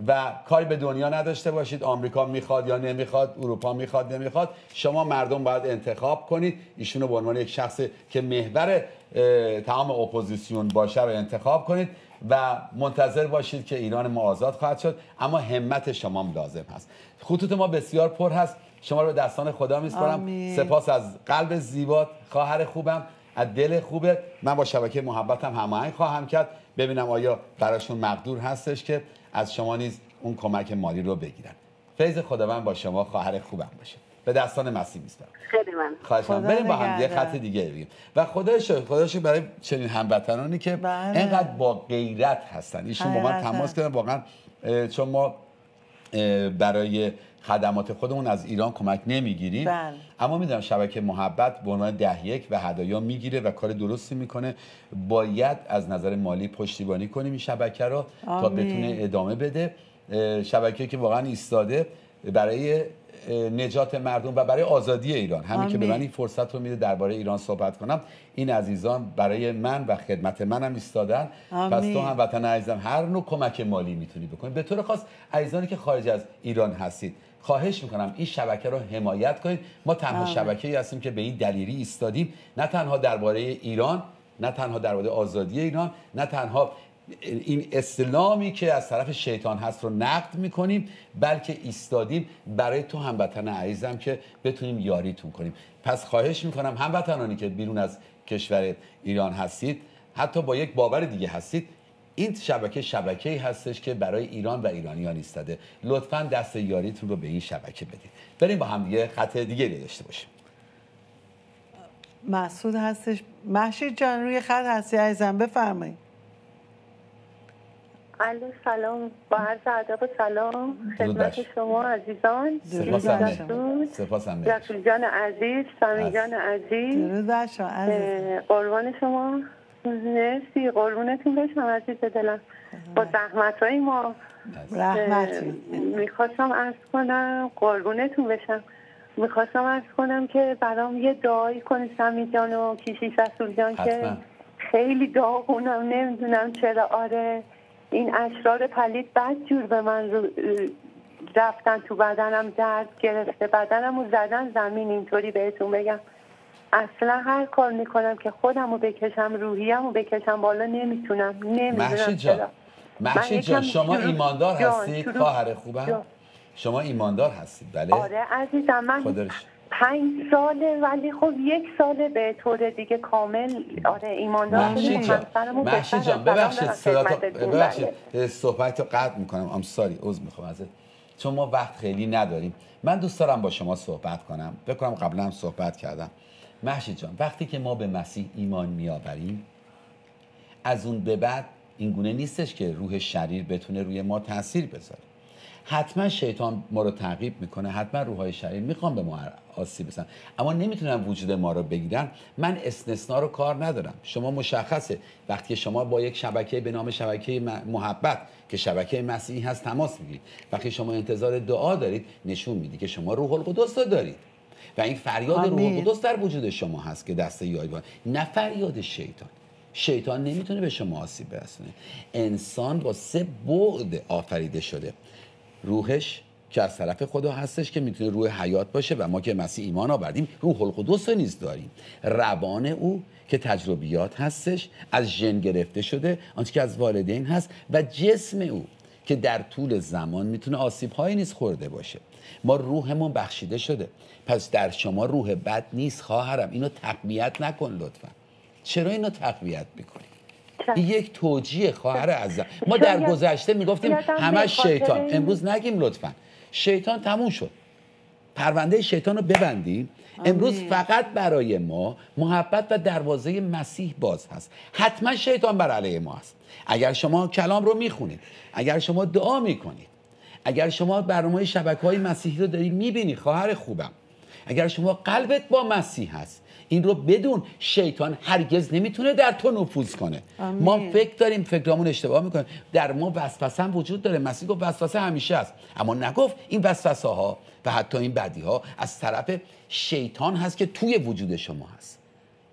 و کاری به دنیا نداشته باشید. آمریکا می‌خواد یا نمی‌خواد اروپا می‌خواد نمی‌خواد. شما مردم باید انتخاب کنید. ایشونو به عنوان یک شخص که محور تمام اپوزیسیون باشه رو انتخاب کنید و منتظر باشید که ایران ما آزاد خواهد شد. اما همت شما هم لازم هست. خطوط ما بسیار پر هست. شما رو به دستان خدا میسپارم. سپاس از قلب زیبات. خواهر خوبم. از دل خوبه. من با شبکه محبتم هماهنگ خواهم کرد. ببینم آیا براشون مقدور هستش که از شما نیز اون کمک مالی رو بگیرن فیض خداوند با شما خواهر خوبم باشه به دستان مسیح میسپارم
خیلی من
خواهش.
خدا
بریم با هم یه. خط دیگه بگیم و خدا شکر خدا شکر برای چنین هموطنانی که
بله.
اینقدر با غیرت هستن ایشون با من. تماس کردن واقعا چون ما برای خدمات خودمون از ایران کمک نمی‌گیریم
بله.
اما می‌دونم شبکه محبت به عنوان ده یک و هدایا می‌گیره و کار درستی می‌کنه باید از نظر مالی پشتیبانی کنیم این شبکه رو تا. بتونه ادامه بده شبکه که واقعا ایستاده برای نجات مردم و برای آزادی ایران همین که به. من این فرصت رو میده درباره ایران صحبت کنم این عزیزان برای من و خدمت منم ایستادن پس. تو هم وطن عزیزم هر نوع کمک مالی می‌تونی بکنی به طور خاص عزیزانی که خارج از ایران هستید خواهش می‌کنم این شبکه رو حمایت کنید. ما تنها. شبکه هستیم که به این دلیری ایستادیم. نه تنها درباره ایران نه تنها درباره آزادی ایران نه تنها این اسلامی که از طرف شیطان هست رو نقد می‌کنیم بلکه ایستادیم برای تو هموطن عزیزم که بتونیم یاریتون کنیم. پس خواهش می‌کنم هموطنانی که بیرون از کشور ایران هستید حتی با یک باور دیگه هستید این شبکه شبکه ای هستش که برای ایران و ایرانیان ایستاده. لطفا دست یاریتون رو به این شبکه بدید. بریم با هم دیگه خط دیگه داشته باشیم.
مسعود هستش. محشید جان روی خط هستی عزیزم؟ بفرمایید.
الو سلام. با عرض ادب و سلام. خدمت
شما.
عزیزان.
سپاس
درود بر
همه.
شما.
سپاس همه.
رسول جان عزیز سمی. جان عزیز.
درود بر شما عزیز
اه، قربان شما. مرسی. قربونتون بشم عزیز دلم. با زحمت های ما.
رحمتی.
می‌خواستم ارز کنم قربونتون بشم. می‌خواستم ارز کنم که برام یه دعایی کنی سمی جان و کیشی رسول جان که. خیلی داغونم نمی‌دونم چرا. آره این اشرار پلید بد جور به من رو- رفتن تو بدنم درد گرفته. بدنم رو زدن زمین اینطوری بهتون بگم. اصلا هر کار می‌کنم که خودم رو بکشم روحیم رو بکشم بالا نمی‌تونم نمی‌دونم
جان
چرا
محشید جان
یکم
شما ایماندار هستید خواهر خوبم
جان.
شما ایماندار هستید بله
آره عزیزم من
شکر.
پنج ساله ولی خب یک ساله به طور دیگه کامل آره ایماندار
محشید
شدم.
جان محشید
پسرم
جان ببخشید
خدمتتون.
ببخشید
بله.
صحبت رو قطع می‌کنم ام ساری عذر می‌خوام ازت چون ما وقت خیلی نداریم من دوست دارم با شما صحبت کنم بکنم قبلا هم صحبت کردم محشید جان وقتی که ما به مسیح ایمان میآوریم از اون به بعد این گونه نیستش که روح شریر بتونه روی ما تاثیر بذاره. حتما شیطان ما رو تعقیب می‌کنه حتما روحای شریر می‌خوان به ما آسیب بزنن. اما نمی‌تونن وجود ما رو بگیرن. من استثنا رو کار ندارم. شما مشخصه. وقتی شما با یک شبکه به نام شبکه محبت که شبکه مسیحی هست تماس می‌گیرید. وقتی شما انتظار دعا دارید نشون میدی که شما روح القدس رو دارید. و این فریاد روح. القدس در وجود شما هست که دست یاری با نه فریاد شیطان. شیطان نمی‌تونه به شما آسیب برسونه. انسان با سه بعد آفریده شده. روحش که از طرف خدا هستش که می‌تونه روح حیات باشه و ما که مسیح ایمان آوردیم روح القدس رو نیز داریم. روان او که تجربیات هستش از ژن گرفته شده آنچه که از والدین هست و جسم او که در طول زمان می‌تونه آسیب هایی نیز خورده باشه. ما روحمون بخشیده شده. پس در شما روح بد نیست خواهرم. اینو تقویت نکن لطفا. چرا اینو تقویت می‌کنی؟ این یک توجیه خواهر عزیزم. ما در گذشته می‌گفتیم همه شیطان. امروز نگیم لطفا. شیطان تموم شد. پرونده شیطان رو ببندیم. امروز فقط برای ما محبت و دروازه مسیح باز هست. حتما شیطان بر علیه ما هست. اگر شما کلام رو می‌خونید اگر شما دعا می‌کنید اگر شما برنامه شبکه های مسیحی رو دارید می‌بینید خواهر خوبم. اگر شما قلبت با مسیح هست این رو بدون شیطان هرگز نمی‌تونه در تو نفوذ کنه.
آمین.
ما فکر داریم فکرامون اشتباه می‌کنیم. در ما وسوسه هم وجود داره. مسیح گفت وسوسه همیشه است. اما نگفت این وسوسه ها و حتی این بدی ها از طرف شیطان هست که توی وجود شما هست.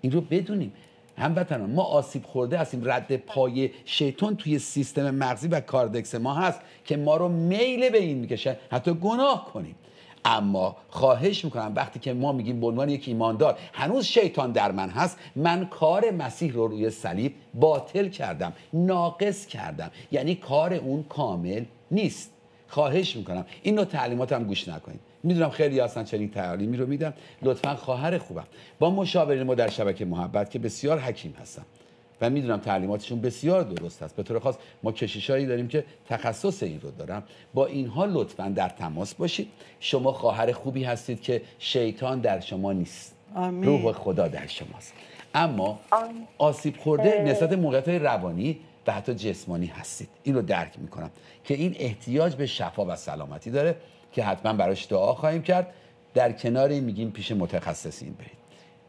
این رو بدونیم. هموطنان ما آسیب خورده هستیم. رد پای شیطان توی سیستم مغزی و کاردکس ما هست که ما رو میل به این می‌کشه. حتی گناه کنیم. اما خواهش می‌کنم وقتی که ما میگیم به عنوان یک ایماندار هنوز شیطان در من هست من کار مسیح رو روی صلیب باطل کردم ناقص کردم. یعنی کار اون کامل نیست. خواهش می‌کنم. این نوع تعلیمات هم گوش نکنید. می‌دونم خیلی هستن چنین تعلیمی رو میدم. لطفا خواهر خوبم. با مشاورین ما در شبکه محبت که بسیار حکیم هستن و می‌دونم تعلیماتشون بسیار درست است. به طور خاص ما کشیشایی داریم که تخصص این رو دارن با اینها لطفا در تماس باشید. شما خواهر خوبی هستید که شیطان در شما نیست.
آمین.
روح خدا در شماست. اما. آسیب خورده نسبت موقعیت روانی و حتی جسمانی هستید. این رو درک می‌کنم که این احتیاج به شفا و سلامتی داره که حتما براش دعا خواهیم کرد. در کنار این میگیم پیش متخصصین برید.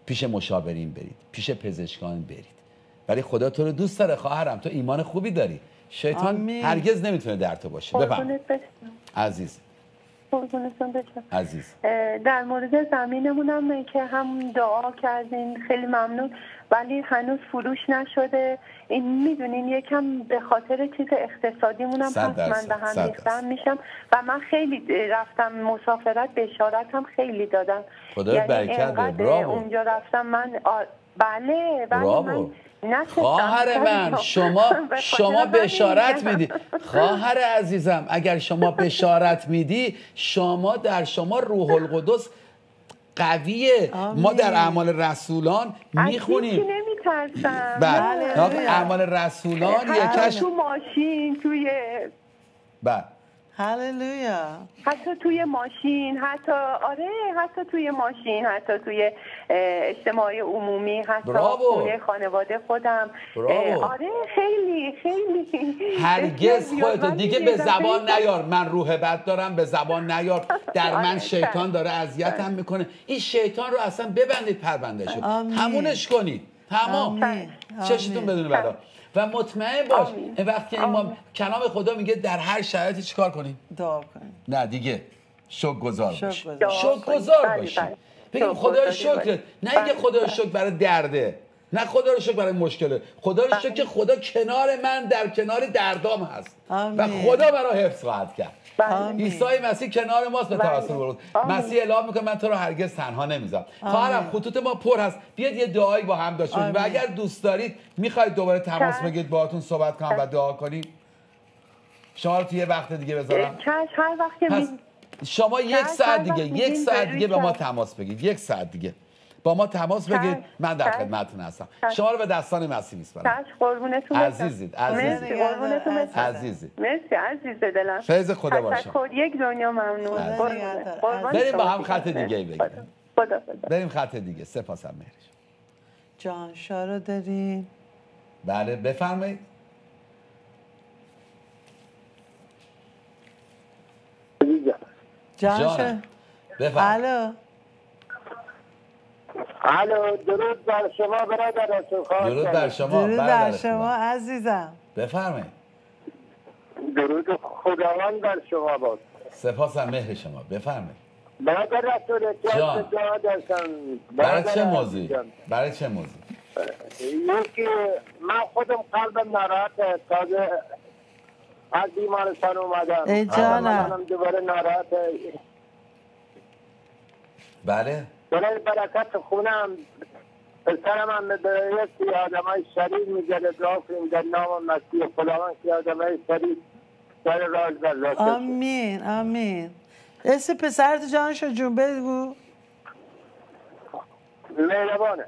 پیش مشاورین برید. پیش پزشکان برید. ولی خدا تو رو دوست داره خواهرم تو ایمان خوبی داری شیطان
آمین.
هرگز نمی‌تونه در تو باشه بفهم عزیز عزیز
در مورد زمینمونم که هم دعا کردین خیلی ممنون ولی هنوز فروش نشده این می‌دونین یکم به خاطر چیز اقتصادیمونم هست من به هم ریختم. میشم و من خیلی رفتم مسافرت بشارت هم خیلی دادم
خدا
یعنی
برکت.
اونجا رفتم من آ... بله بله. من.
خواهر من شما [LAUGHS] شما بشارت. میدی. خواهر عزیزم اگر شما بشارت میدی شما در شما روح القدس قویه. ما. در اعمال رسولان می‌خونیم.
نمیترسم.
بله. اعمال رسولان یکش
تو ماشین توی
بله.
هللویا
حتی توی ماشین حتی آره حتی توی ماشین حتی توی اجتماع عمومی حتی. خونه خانواده خودم.
براوو.
اه، آره خیلی خیلی.
هرگز خودتو. دیگه به زبان نیار. من روح بد دارم به زبان نیار. در من
آره،
شیطان داره اذیتم می‌کنه. این شیطان رو اصلا ببندید پروندهشو. تمومش کنید. تمام. چشتون. بدون بلا. و مطمئن باش
آمین.
این وقتی ما
آمین.
کلام خدا میگه در هر شرایطی چیکار کنیم
دعا کنیم
نه دیگه شکر گذار
گذار.
شکر گذار
بله، بله.
بگیم خدا شکر. نه اینکه
بله،
خدا
بله.
شکر برای درده نه خدا رو شکر برای مشکله خدا رو شکر که خدا کنار من در کنار دردام هست و. خدا برای حفظ خواهد کرد
بله.
عیسی مسیح کنار ماست به
بله.
القدس.
آمین.
مسیح اعلام می‌کنه من تو رو هرگز تنها نمی‌ذارم. خواهرم خطوط ما پر هست. بیاد یه دعایی با هم داشته و. اگر دوست دارید می‌خواید دوباره تماس. بگیرید باهاتون صحبت کنم و دعا کنیم. شما رو تو یه وقت دیگه بذارم.
چش هر وقت
شما یک ساعت دیگه یک ساعت دیگه به ما؟ تماس بگید یک ساعت دیگه. با ما تماس بگید
چشم.
من در. خدمتتون هستم. شما رو به دستان مسیح میسپارم.
قربونتون.
عزیزید، عزیزید.
مرسی قربونتون.
عزیزید.
مرسی عزیز دلم.
فیض خدا باشه.
یک دنیا ممنون.
بریم با. هم خط دیگه ای بگیریم.
خدا. خدا.
بریم خط دیگه. سپاسم مهرش
جانشا رو داریم
بله بفرمایید. جانم. بفرمایید.
الو
درود بر شما برادر رسول
درود بر. شما
درود بر شما. عزیزم.
بفرمایید.
درود خداوند بر شما باد.
سپاسم مهر شما. بفرمایید.
برادر رسول
جان. برای چه. موضوعی؟ برای چه موضوعی؟
یکی من خودم قلبم ناراحت تازه از بیمارستان اومدم.
ای جانم.
دوباره ناراحت.
بله.
برای برکت خونم پسرم هم به یکی آدم های شریر میگرد کنیم در نام مسیح خداوند که آدم های شریر در راز در راز
آمین آمین. اسم پسرت جانشا جون بگو.
مهربانه.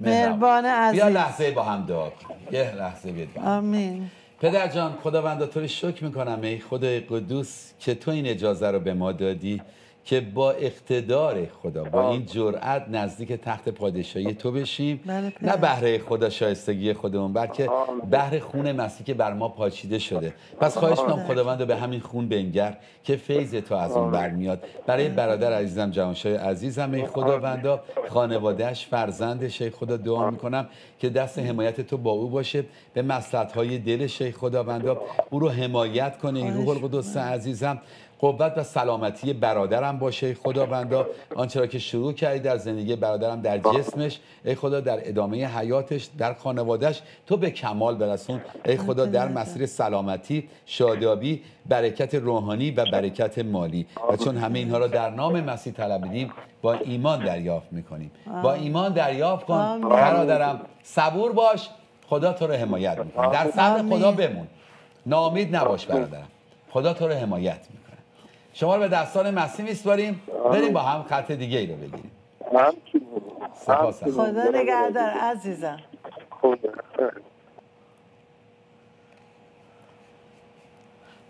مهربان
بیا
عزیز.
لحظه با هم دعا کنیم. یه لحظه هم
آمین.
پدر جان خداوند تو رو شکر می‌کنم ای خدای قدوس که تو این اجازه رو به ما دادی. که با اقتدار خدا با این جرأت نزدیک تخت پادشاهی تو بشیم.
بله.
نه بهره خدا شایستگی خودمون بلکه بهره خون مسیح که بر ما پاچیده شده. پس خواهش کنم خداوند رو به همین خون بنگر که فیض تو از اون برمیاد. برای برادر عزیزم جوانشای عزیزم ای خداوندا خانوادهش فرزندش ای خدا دعا می‌کنم که دست حمایت تو با او باشه به مصلحت های دلش ای خداوندا او رو حمایت کنه. روح القدس عزیزم قوت و سلامتی برادرم باشه. ای خداوندا آنچه را که شروع کردی در زندگی برادرم در جسمش ای خدا در ادامه حیاتش در خانوادهش تو به کمال برسون. ای خدا در مسیر سلامتی شادابی برکت روحانی و برکت مالی. و چون همه اینها را در نام مسیح طلب می‌کنیم، با ایمان دریافت می‌کنیم. با ایمان دریافت کن. برادرم صبور باش. خدا تو رو حمایت می‌کنه. در صبر. خدا بمون. ناامید نباش برادرم. خدا تو رو حمایت می‌کنه. شما رو به دستان مسیح میسپاریم. بریم با هم خط دیگه ای رو بگیریم. سپاس.
خدا نگهدار عزیزم.
خدا.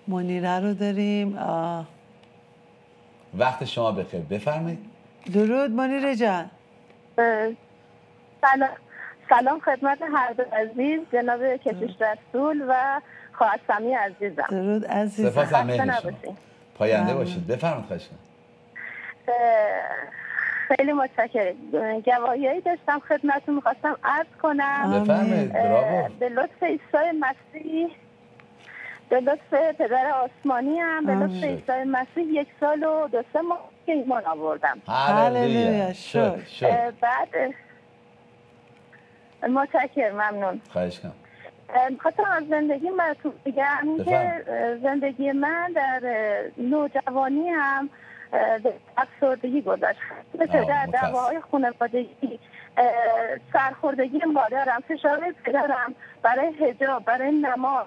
منیره رو داریم. آه.
وقت شما بخیر. بفرمایید.
درود منیره جان.
سلام. سلام خدمت هر دو عزیز جناب کشیش رسول و خواهر سمی عزیزم.
درود عزیز
سپاس پاینده
بله.
باشید. بفرمایید خواهش
خیلی متشکرم. گواهی داشتم خدمتتون می‌خواستم عرض کنم.
براو
به لطف عیسی مسیح به لطف پدر آسمانی هم به لطف. عیسی مسیح یک سال و دو سه ماه که ایمان آوردم.
هللویا.
شد
بعد متشکرم. ممنون.
خواهش کنم
خواستم از زندگی براتون بگم که زندگی من در نوجوانی هم به افسردگی گذشت. مثل در
متاسف.
دعواهای خانوادگی سرخوردگی مادرم فشار پدرم برای هجاب برای نماز.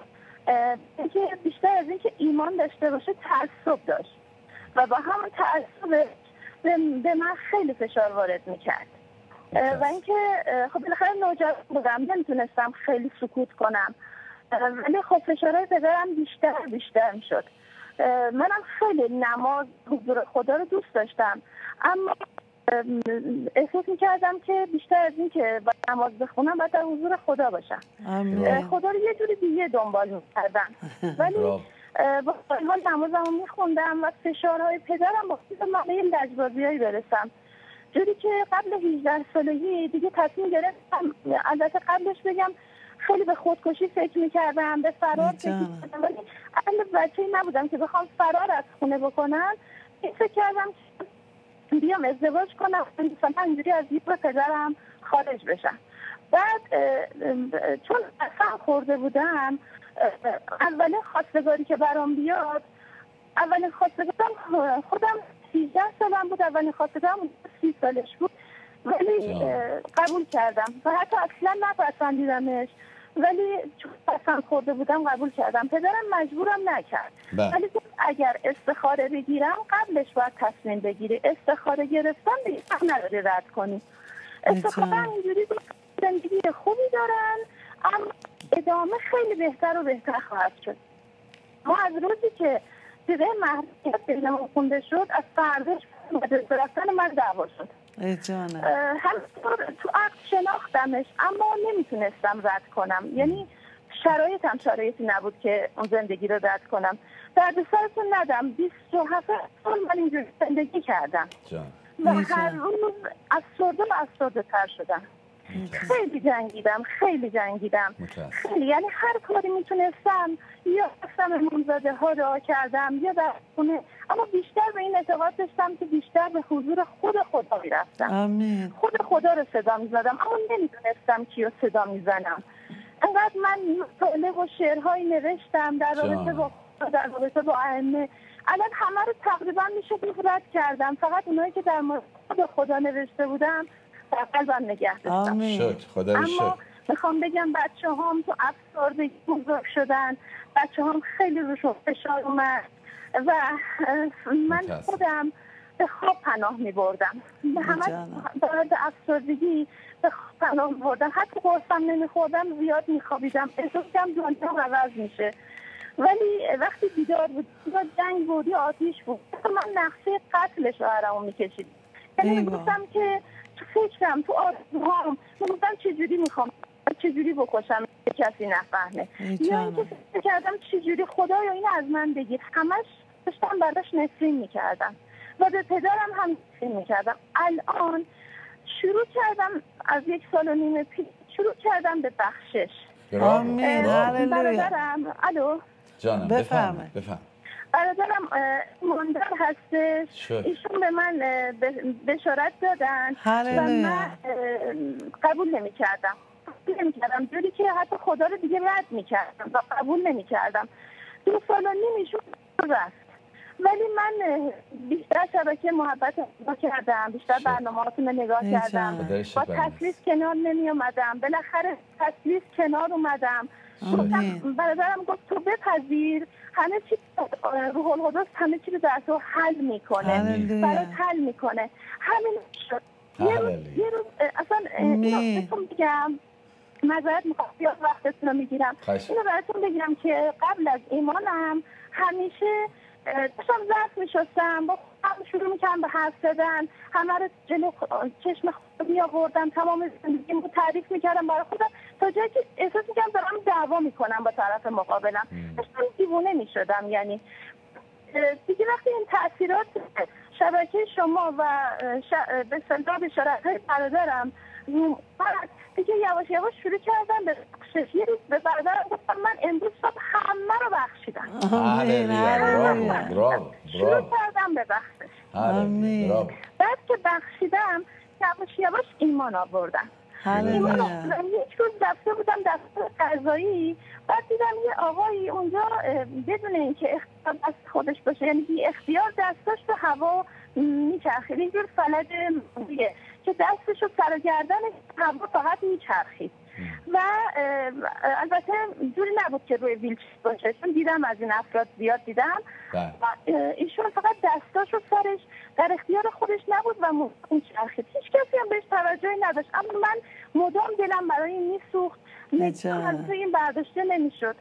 اینکه بیشتر از اینکه ایمان داشته باشه تعصب داشت. و با همون تعصبش به من خیلی فشار وارد می‌کرد. و اینکه خب بالاخره نوجوان بودم نمی‌تونستم خیلی سکوت کنم. ولی خب فشارهای پدرم بیشتر بیشتر می‌شد. منم خیلی نماز حضور خدا رو دوست داشتم. اما ام، احساس می‌کردم که بیشتر از این که با نماز بخونم باید در حضور خدا باشم. خدا رو یه جوری دیگه دنبال می‌کردم. [LAUGHS] ولی با نمازم رو میخوندم و فشارهای پدرم با من به یه لجبازیهایی برسم. جوری که قبل 18 سالگی دیگه تصمیم گرفتم البته قبلش بگم خیلی به خودکشی فکر می‌کردم به فرار فکر. می‌کردم. ولی اهل بچه نبودم که بخوام فرار از خونه بکنم. فکر کردم که بیام ازدواج کنم مثلا اینجوری از جیب پدرم خارج بشم. بعد چون اصلا خورده بودم اولین خواستگاری که برام بیاد اولین خواستگارم خودم 18 سالم بود اولین خواستگارم 30 سالش بود. ولی قبول کردم. و حتی اصلا نپسندیدمش. ولی چون پسند خورده بودم قبول کردم. پدرم مجبورم نکرد.
بله.
ولی گفت اگر استخاره بگیرم قبلش باید تصمیم بگیری. استخاره گرفتن دیگه حق نداری رد کنی. استخاره اینجوری زندگی خوبی دارن اما ادامه خیلی بهتر و بهتر خواهد شد. ما از روزی که دیگه محرومیت بینمون خونده شد از فرداش رفتن من دعوا شد.
ای جانم.
اه، همینطور تو عقد شناختمش اما نمی‌تونستم رد کنم. یعنی شرایطم شرایطی نبود که اون زندگی رو رد کنم. درد سرتون ندم. 27 سال من اینجوری زندگی کردم.
جان.
و. هر روز افسرده و افسرده تر شدم. خیلی جنگیدم خیلی جنگیدم. خیلی یعنی هر کاری می‌تونستم یا رفتم امامزاده ها دعا کردم یا در خونه. اما بیشتر به این اعتقاد داشتم که بیشتر به حضور خود خدا می‌رفتم.
آمین.
خود خدا رو صدا می‌زدم اما نمی‌دونستم کیو صدا می‌زنم. انقدر من مطالعه و شعرهایی نوشتم در. رابطه با خدا در رابطه با ائمه. الان همه رو تقریبا میشه رد کردم. فقط اونایی که در مورد خود خدا نوشته بودم در قلبم نگه داشتم.
آمین.
شکر خدا رو
اما می‌خوام بگم بچه هم تو افسردگی بزرگ شدن. بچه هم خیلی روشون فشار اومد و من. خودم به خواب پناه می بردم همه. دارد افسردگی به خواب پناه می بردم حتی قرصم نمی خوردم زیاد می خوابیدم احساس کردم دنیا عوض میشه. ولی وقتی بیدار بود یا جنگ بود یا آتیش بود من نقشه قتل شوهرمو می‌کشید یعنی. می‌گفتم که تو فکرم تو آرزوهام. می‌گفتم چجوری می‌خوام؟ چجوری بکشم؟ که کسی نفهمه. یا
جانم.
اینکه فکر کردم چجوری خدایا اینو از من بگیر. همش داشتم براش نفرین می‌کردم. و به پدرم هم نفرین می‌کردم. الان شروع کردم از یک سال و نیم پیش شروع کردم به بخشش.
آمین.
برادرم. الو.
جانم.
بفرمایید.
بفرمایید.
برادرم اه، ماندار هستش. ایشون به من بشارت دادن. و. من قبول نمی کردم قبول نمی کردم جوری که حتی خدا رو دیگه رد می کردم و قبول نمی کردم دو سال و نیم ایشون رفت. ولی من بیشتر شبکه محبت نگاه کردم بیشتر. برنامه رو نگاه کردم. با تصویز کنار نمی اومدم بالاخره تصویز کنار اومدم. گفتم برادرم گفت تو بپذیر همه چی روح القدس همه چی رو در تو حل می‌کنه. برات حل می‌کنه. همین شد. یه روز,
هللویا.
یه روز اصلا. بهتون بگم معذرت می‌خوام زیاد وقتتون رو می‌گیرم. اینو براتون بگم که قبل از ایمانم همیشه داشتم ظرف میشستم با خودم شروع می‌کنم به حرف زدن. همه رو جلو چشم خود می آوردم تمام زندگیم رو تعریف می‌کردم. برای خودم تا جایی که احساس می‌کردم دارم دعوا می‌کنم با طرف مقابلم. داشتم دیوونه می‌شدم. یعنی دیگه وقتی این تاثیرات شبکه شما و ش- به بشارت های برادرم م، بعد دیگه یواش یواش شروع کردم به بخشش. یه روز به برادرم گفتم من امروز صبح همه رو بخشیدم.
برافو
شروع کردم به بخشش.
برافو
بعد که بخشیدم یواش یواش ایمان آوردم. یک روز رفته بودم دفتر قضایی بعد دیدم یه آقایی اونجا بدون اینکه اختیار دست خودش باشه یعنی بی اختیار دستاش به هوا میچرخید اینجور فلج که دستش و سر گردنش هوا فقط میچرخید و البته جوری نبود که روی ویلچر باشه. چون دیدم از این افراد زیاد دیدم.
بله.
و ایشون فقط دستاش و سرش در اختیار خودش نبود و مدام چرخید هیچ کسی هم بهش توجهی نداشت. اما من مدام دلم برای این میسوخت. از این برداشته نمی‌شد.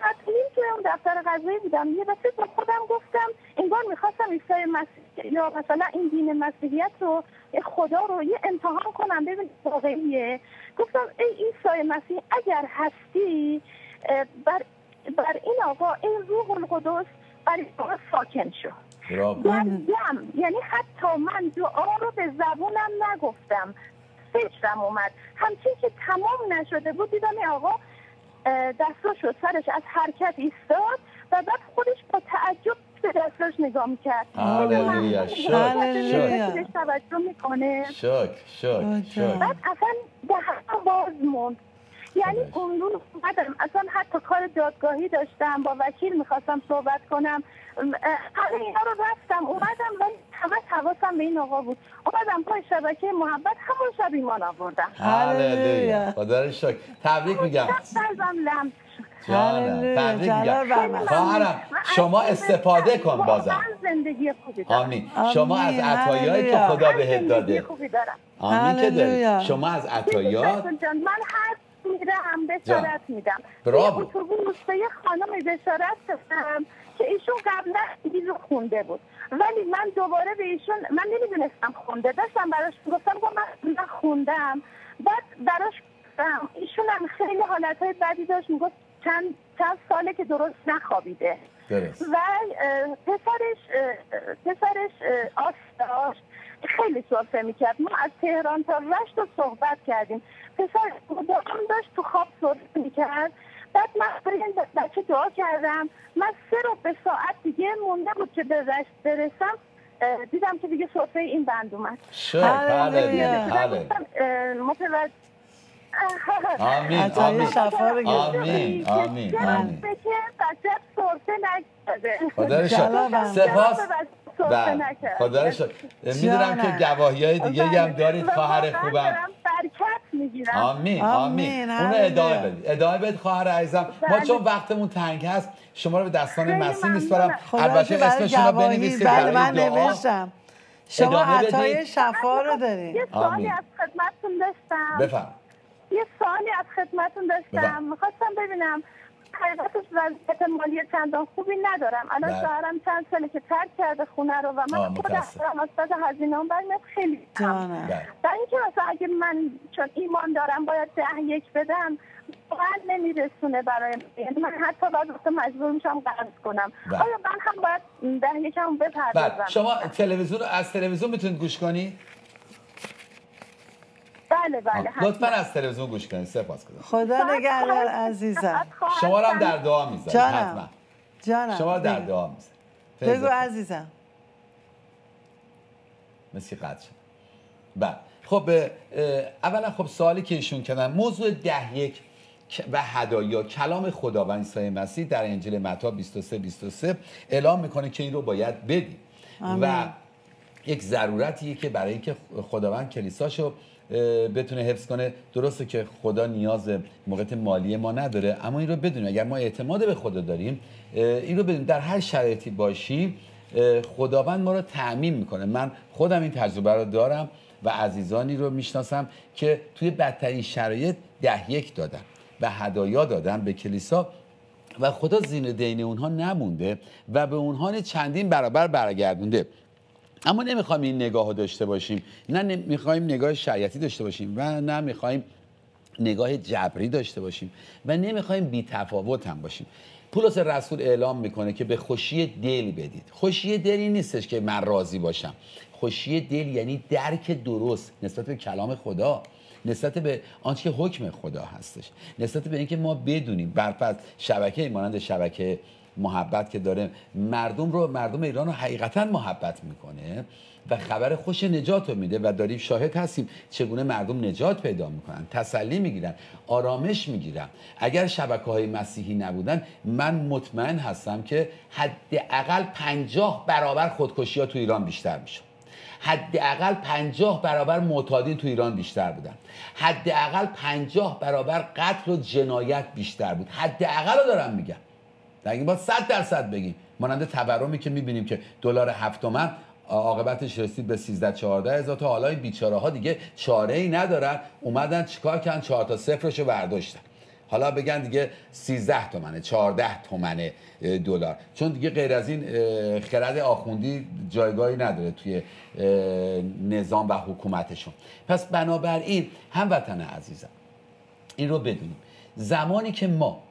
ساعت نیم توی اون دفتر قضایی بودم. یه دفعه با خودم گفتم انگار می‌خواستم عیسی مسیح یا مثلا این دین مسیحیت رو خدا رو یه امتحان کنم ببین واقعیه. گفتم ای عیسی مسیح اگر هستی بر, بر این آقا این روح القدس بر این آقا ساکن دم. یعنی حتی من دعا رو به زبونم نگفتم. فکرم اومد. همچین که تمام نشده بود دیدم این آقا دستاش و سرش از حرکت ایستاد و بعد خودش با تعجب به دستاش نگاه می‌کرد.
هللویا.
توجه می‌کنه.
شکر شکر
بعد اصلا دهنم باز موند. یعنی. اون روز اومدم. اصلا حتی کار دادگاهی داشتم با وکیل می‌خواستم صحبت کنم. همه اینا رو رفتم. اومدم ولی همه حواسم به این آقا بود. اومدم پای شبکه محبت همون شب ایمان آوردم.
هللویا. خدا شکر. تبریک میگم.
سرزم لمس.
خواهرم شما استفاده کن بازم.
زندگی خوبی دارم.
آمین. شما از. عطایایی که. خدا بهت داده. آمین که. داری. شما از عطایات
من هر میرم بشارت میدم.
برافو.
توی اتوبوس به یه خانم بشارت دادم که ایشون قبلا انگلیس رو خونده بود. ولی من دوباره به ایشون من نمی‌دونستم خونده داشتم براش گفتم گفت من من خوندم بعد براش گفتم ایشون هم خیلی حالتهای بدی داشت. می‌گفت چند چند ساله که درست نخوابیده.
درست.
و پسرش پسرش آس داشت. خیلی سرفه می‌کرد ما از تهران تا رشت رو صحبت کردیم. پسر مدام داشت تو خواب سرفه می‌کرد. بعد من برای این بچه دعا کردم. من سه رو به ساعت دیگه مونده بود که به رشت برسم. دیدم که دیگه سرفه این بند اومد.
هللویا.
گفتم، اه، متوجه
آمین آمین. آمین آمین. آمین سپاس.
سرفه
بله
نکرد.
خدا رو شکر می‌دونم. که گواهی های دیگه هم دارید خواهر خوبم
برکت می‌گیرم
آمین
آمین.
آمین اونو
هللویا.
ادامه بدید ادامه بدید خواهر عزیزم ما
بله.
چون وقتمون تنگ هست شما رو به دستان مسیح. میسپارم البته اسمشون رو بنویسید
بله
برای
من نوشتم شما. عطای شفا رو دارین
یه سوالی. از خدمتتون داشتم
بفهم
یه سوالی از خدمتتون داشتم
بفرم.
می‌خواستم ببینم حقیقتش وضعیت مالی چندان خوبی ندارم الان
بله.
شوهرم چند ساله که ترک کرده خونه رو و من خودم. دارم از هزینه هم برمیاد خیلی
بله.
و اینکه مثلا اگه من چون ایمان دارم باید ده یک بدم واقعا نمیرسونه برای من. یعنی من حتی بعض وقتا مجبور میشم قرض کنم
بله.
آیا من هم باید ده یکم بپردازم
شما تلویزیون رو از تلویزیون می‌تونید گوش کنید
بله بله.
لطفا از تلویزیون گوش کنید سپاس گذارم.
خدا نگهدار عزیزم.
شما هم در دعا می‌ذارم
جانم.
حتما.
جانم.
شما در. دعا می‌ذارم.
بگو عزیزم.
مثل قد شد. بله. خب اولا خب سوالی که ایشون کردن موضوع ده یک و هدایا کلام خداوند عیسی مسیح در انجیل متی 23 23 اعلام می‌کنه که این رو باید بدید و یک ضرورتیه که برای اینکه خداوند کلیساشو بتونه حفظ کنه. درسته که خدا نیاز موقعیت مالی ما نداره اما این رو بدونیم. اگر ما اعتماد به خدا داریم این رو بدونیم. در هر شرایطی باشیم اه، خداوند ما رو تعمین می‌کنه. من خودم این تجربه رو دارم و عزیزانی رو می‌شناسم که توی بدترین شرایط ده یک دادن و هدایا دادن به کلیسا و خدا زین دین اونها نمونده و به اونها چندین برابر برگردونده. اما نمی‌خوایم این نگاه داشته باشیم. نه نمی‌خوایم نگاه شریعتی داشته باشیم و نه می‌خوایم نگاه جبری داشته باشیم و نمی‌خوایم بی تفاوت هم باشیم. پولس رسول اعلام می‌کنه که به خوشی دل بدید. خوشی دلی نیستش که من راضی باشم. خوشی دل یعنی درک درست نسبت به کلام خدا نسبت به آنچه که حکم خدا هستش. نسبت به اینکه ما بدونیم. برفض شبکه مانند شبکه محبت که داره. مردم رو مردم ایران رو حقیقتا محبت می‌کنه و خبر خوش نجات رو میده و داریم شاهد هستیم چگونه مردم نجات پیدا می‌کنن. تسلی می‌گیرن آرامش می‌گیرن. اگر شبکه های مسیحی نبودن من مطمئن هستم که حداقل پنجاه برابر خودکشی ها تو ایران بیشتر میشه حداقل پنجاه برابر معتادین تو ایران بیشتر بودن. حداقل پنجاه برابر قتل و جنایت بیشتر بود. حداقل رو دارم میگم. در با 100 درصد بگیم. مانند تورمی که می‌بینیم که دلار هفت تومن عاقبتش رسید به 13 14 هزار تا. حالا این بیچاره ها دیگه چاره ای ندارن. اومدن چیکار کردن؟ 4 تا صفرشو برداشتن حالا بگن دیگه 13 تومنه 14 تومنه دلار. چون دیگه غیر از این خرد آخوندی جایگاهی نداره توی نظام و حکومتشون. پس بنابراین هموطن عزیزم این رو بدونیم. زمانی که ما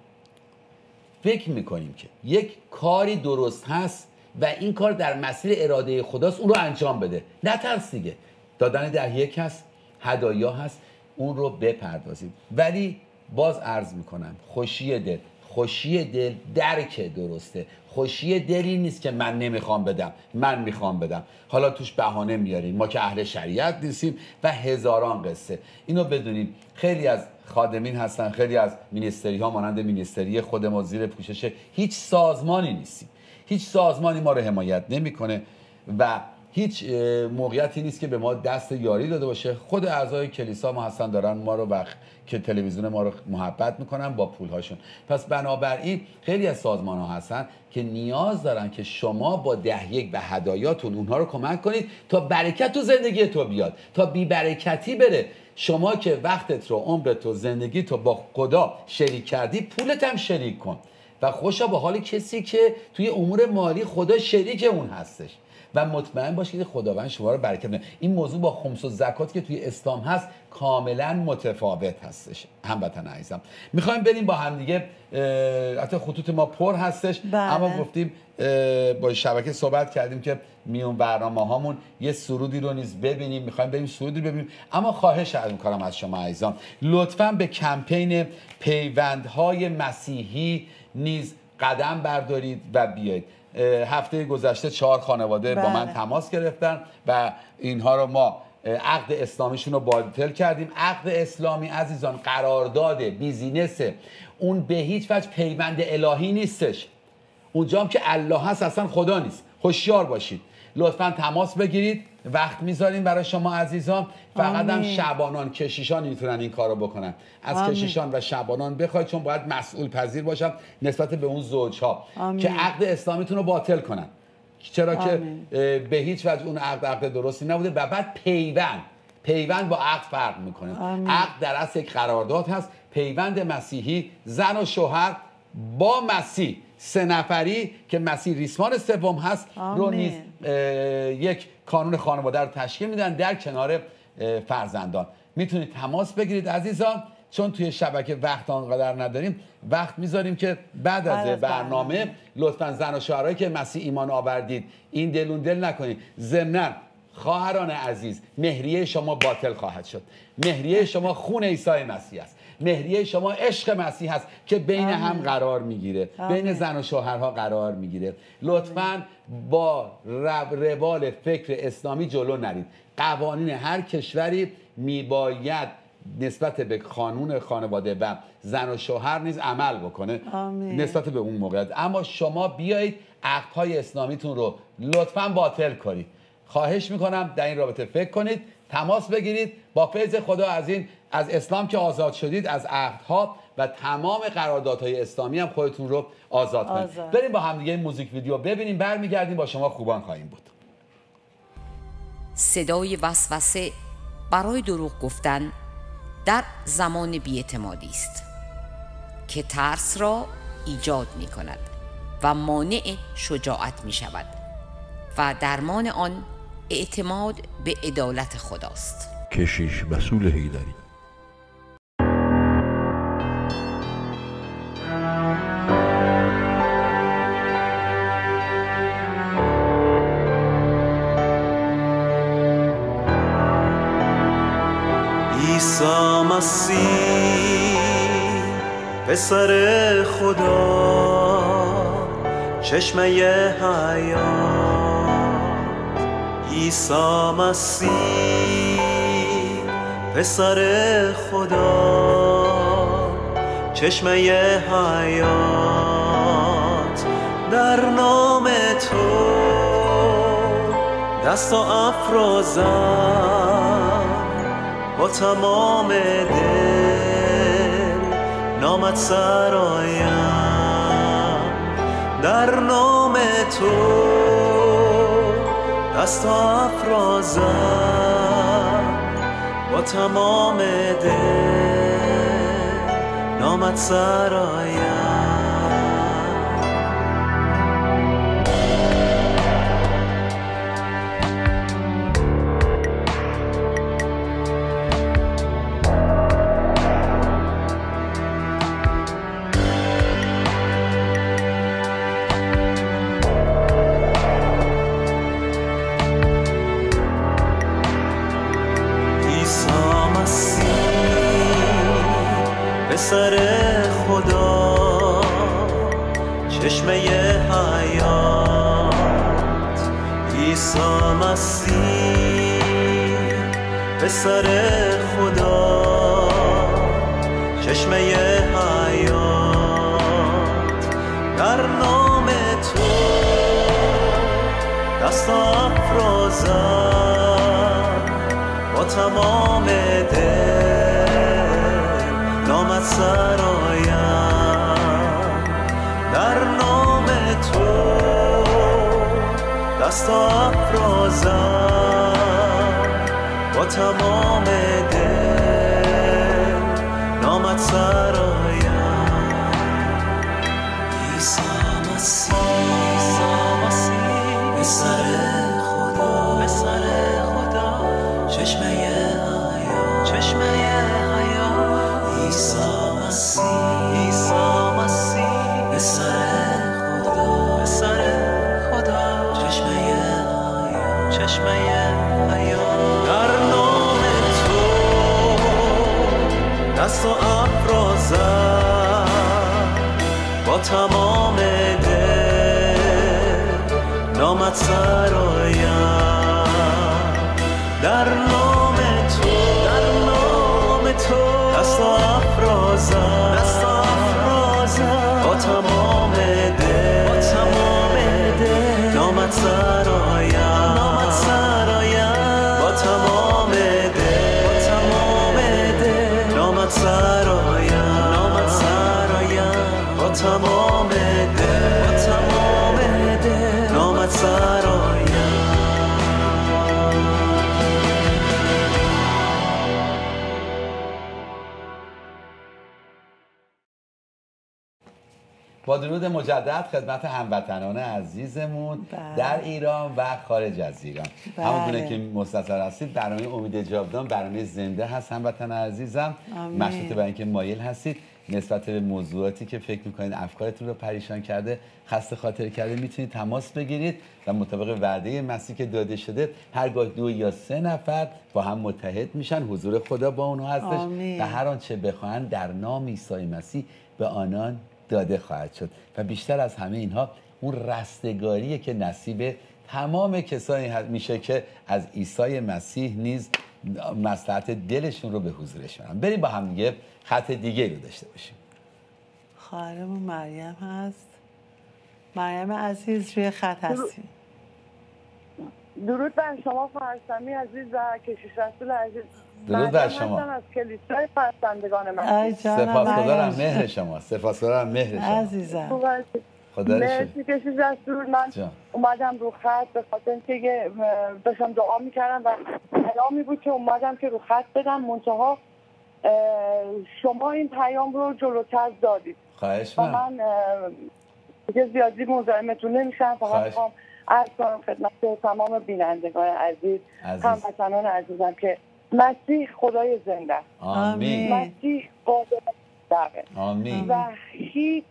فکر می‌کنیم که یک کاری درست هست و این کار در مسیر اراده خداست اون رو انجام بده. نترس دیگه. دادن ده یک هست هدایا هست اون رو بپردازید ولی باز عرض می‌کنم خوشی دل خوشی دل درک درسته. خوشی دلی نیست که من نمی‌خوام بدم من می‌خوام بدم. حالا توش بهانه میاریم. ما که اهل شریعت نیستیم و هزاران قصه. اینو بدونیم خیلی از خادمین هستن. خیلی از مینیستری ها مانند مینیستری خود ما زیر پوشش هیچ سازمانی نیستیم. هیچ سازمانی ما رو حمایت نمی‌کنه و هیچ موقعیتی نیست که به ما دست یاری داده باشه. خود اعضای کلیسا ما هستن دارن ما رو بخ... که تلویزیون ما رو محبت می‌کنن با پول هاشون پس بنابراین خیلی از سازمان ها هستن که نیاز دارن که شما با ده یک به هدایاتون اونها رو کمک کنید تا برکت تو زندگی تو بیاد تا بی برکتی بره. شما که وقتت رو عمرت رو زندگی تو با خدا شریک کردی پولت هم شریک کن. و خوشا با حال کسی که توی امور مالی خدا شریک اون هستش. و مطمئن باشید که خداوند شما رو برکت بده این موضوع با خمس و زکات که توی اسلام هست کاملا متفاوت هستش. هموطن عزیزم. می‌خوایم بریم با هم دیگه حتی خطوط ما پر هستش
بله.
اما گفتیم با شبکه صحبت کردیم که میون برنامه هامون یه سرودی رو نیز ببینیم می‌خوایم بریم سرودی رو ببینیم. اما خواهش کنم از شما عزیزان لطفا به کمپین پیوندهای مسیحی نیز قدم بردارید و بیایید. هفته گذشته چهار خانواده با من بله. تماس گرفتن و اینها رو ما عقد اسلامیشون رو باطل کردیم. عقد اسلامی عزیزان قرارداد بیزینس اون به هیچ وجه پیوند الهی نیستش. اونجا که الله هست اصلا خدا نیست. هوشیار باشید. لطفا تماس بگیرید. وقت می‌ذاریم برای شما عزیزان. فقط هم شبانان کشیشان می‌تونن این کارو بکنن. از آمین. کشیشان و شبانان بخواید چون باید مسئول پذیر باشن نسبت به اون زوجها. که عقد اسلامیتون رو باطل کنن. چرا که به هیچ وجه اون عقد عقد درستی نبوده و بعد پیوند پیوند با عقد فرق می‌کنه. عقد در اصل یک قرارداد هست. پیوند مسیحی زن و شوهر با مسیح. سه نفری که مسیح ریسمان سوم هست رو نیز یک کانون خانواده رو تشکیل میدن در کنار فرزندان. می‌تونید تماس بگیرید عزیزان چون توی شبکه وقت آنقدر نداریم وقت می‌ذاریم که بعد از برنامه لطفا زن و شوهرایی که مسیح ایمان آوردید این دلون دل نکنید. ضمنا خواهران عزیز مهریه شما باطل خواهد شد. مهریه [LAUGHS] شما خون عیسی مسیح است. مهریه شما عشق مسیح هست که بین هم قرار می‌گیره. بین زن و شوهرها قرار می‌گیره. لطفا با روال فکر اسلامی جلو نرید. قوانین هر کشوری میباید نسبت به قانون خانواده و زن و شوهر نیز عمل بکنه. نسبت به اون موقعیت. اما شما بیایید عقدهای اسلامیتون رو لطفا باطل کنید. خواهش می‌کنم در این رابطه فکر کنید تماس بگیرید با فیض خدا از این از اسلام که آزاد شدید از عهدها و تمام قراردادهای اسلامی هم خودتون رو آزاد کنید. بریم با هم دیگه موزیک ویدیو ببینیم برمیگردیم با شما خوبان خواهیم بود.
صدای وسوسه برای دروغ گفتن در زمان بیاعتمادی است که ترس را ایجاد می کند و مانع شجاعت می شود و درمان آن اعتماد به عدالت خداست.
کشیش مسئول هیدری
مسیح پسر خدا چشمه حیات عیسی مسیح پسر خدا چشمه حیات. در نام تو دست و افرازم. با تمام دل نامت سرایم در نام تو دست افرازم. با تمام دل نامت سرایم تمام دل نامت سرایم در نام تو دست افرازم. با تمام دل نامت سرایم سرایم در نام تو در دست افرازم دست با تمام با تمام دل. نامت با با با
درود مجدد خدمت هموطنان عزیزمون
بله.
در ایران و خارج از ایران
بله.
همونگونه که مستطر هستید برنامه امید جاودان برنامه زنده هست هموطن عزیزم. مشروط برای اینکه مایل هستید نسبت به موضوعاتی که فکر می‌کنید افکارتون رو پریشان کرده خسته خاطر کرده می‌تونید تماس بگیرید و مطابق وعده مسیح که داده شده هرگاه دو یا سه نفر با هم متحد میشن حضور خدا با اونها هستش
آمین.
و هر آنچه بخواهند در نام عیسی مسیح به آنان داده خواهد شد و بیشتر از همه اینها اون رستگاریه که نصیب تمام کسانی هست- میشه که از عیسی مسیح نیز مصلحت دلشون رو به حضورش برن بریم با هم دیگه خط دیگه رو داشته باشیم.
خواهرمون مریم هست. مریم عزیز روی خط هستی
درود بر شما فرسمی عزیز و کشیش رسول عزیز.
درود بر
مریم
شما.
از کلیسای فرسندگان من
ای جانم
سپاسگزارم مهر شما سپاسگزارم مهر شما
عزیزم؟
خدا رو شکر.
مرسی کشیش رسول من
جان.
اومدم رو خط به خاطر اینکه داشتم دعا می‌کردم و کلامی بود که اومدم که رو خط بدم منتها شما این پیام رو جلوتر دادید
خواهش من
من دیگه زیادی مزاحمتون نمیشم فقط. می‌خوام عرض کنم خدمت تمام بینندگان عزیز
عزیز.
هموطنان عزیزم که مسیح خدای زنده است.
آمین.
مسیح قادر داره
آمین.
و هیچ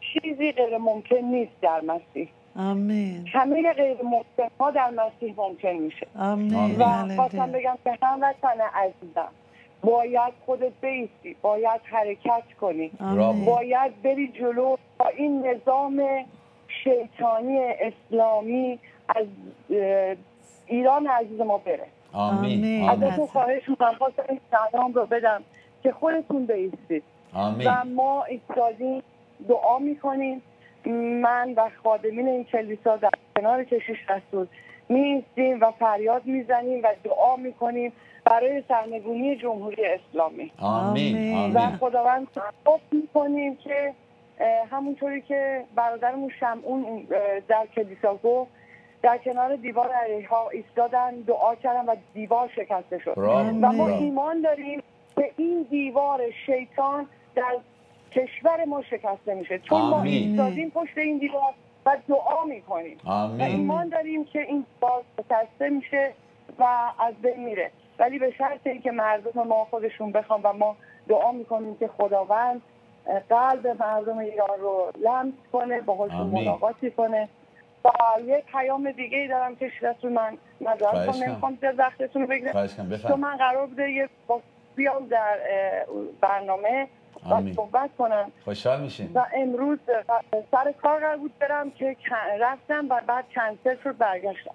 چیزی غیر ممکن نیست در مسیح.
آمین.
همه غیر ممکن ها در مسیح ممکن میشه.
آمین.
و
هللویا.
خواستم بگم به هموطن عزیزم باید خودت بیستی باید حرکت کنی.
آمین.
باید بری جلو تا این نظام شیطانی اسلامی از ایران عزیز ما بره.
آمین.
ازتون خواهش می‌کنم خواستم این سلام رو بدم که خودتون بیستید
آمین.
و ما ایستادیم دعا می‌کنیم. من و خادمین این کلیسا در کنار کشیش رسول میستیم و فریاد می‌زنیم و دعا می‌کنیم برای سرنگونی جمهوری اسلامی.
آمین.
آمین.
و خداوند خوب می‌کنیم که همونطوری که برادرمون شمعون در کلیسا گفت در کنار دیوار علیها ایستادن دعا کردن و دیوار شکسته شد و ما. ایمان داریم که این دیوار شیطان در کشور ما شکسته میشه چون ما. ایستادیم پشت این دیوار و دعا می‌کنیم و ایمان داریم که این دیوار شکسته میشه و از بین میره ولی به شرط اینکه مردم ما خودشون بخوان و ما دعا می‌کنیم که خداوند قلب مردم ایران رو لمس کنه باهاشون. ملاقاتی کنه و یک پیام دیگه ای دارم که شیرتون من نظر
خواهش
کنم
کنم.
نمی‌خوام زیاد وقتتون رو بگیرم.
بفرم
من قرار بوده یه با بیام در برنامه و. صحبت کنم.
خوشحال میشیم
و امروز سر کار قرار بود برم که رفتم و بعد کنسل شد برگشتم.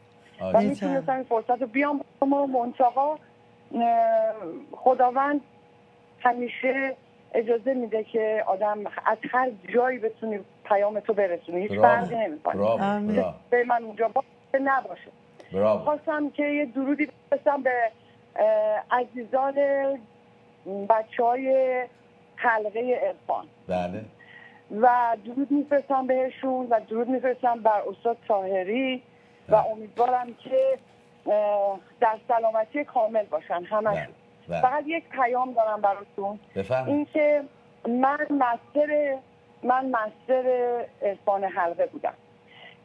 و. می‌تونستم این فرصت رو بیام. ما اه، خداوند همیشه اجازه میده که آدم از هر جایی بتونی پیام تو برسونی هیچ. فرقی نمی‌کنه. به من اونجا باشه نباشه.
برافو
خواستم که یه درودی بفرستم به عزیزان بچه های حلقه ارفان
بله.
و درود میفرستم بهشون و درود میفرستم بر استاد طاهری و
بله.
امیدوارم که در سلامتی کامل باشن
بله
همشون
بله.
فقط یک پیام دارم براتون.
بفرمایید.
اینکه من مستر من مستر عرفان حلقه بودم.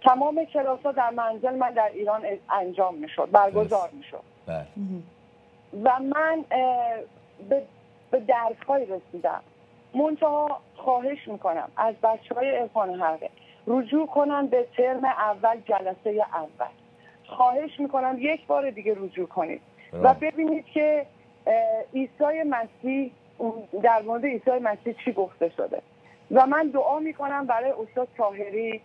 تمام کلاس ها در منزل من در ایران انجام می‌شد برگزار. می‌شد.
بله.
و من به, به درک رسیدم. منتها خواهش می‌کنم از بچه های ارفان حلقه رجوع کنن به ترم اول جلسه اول. خواهش می‌کنم یک بار دیگه رجوع کنید. و
برافو.
ببینید که عیسی مسیح در مورد عیسی مسیح چی گفته شده. و من دعا می‌کنم برای استاد طاهری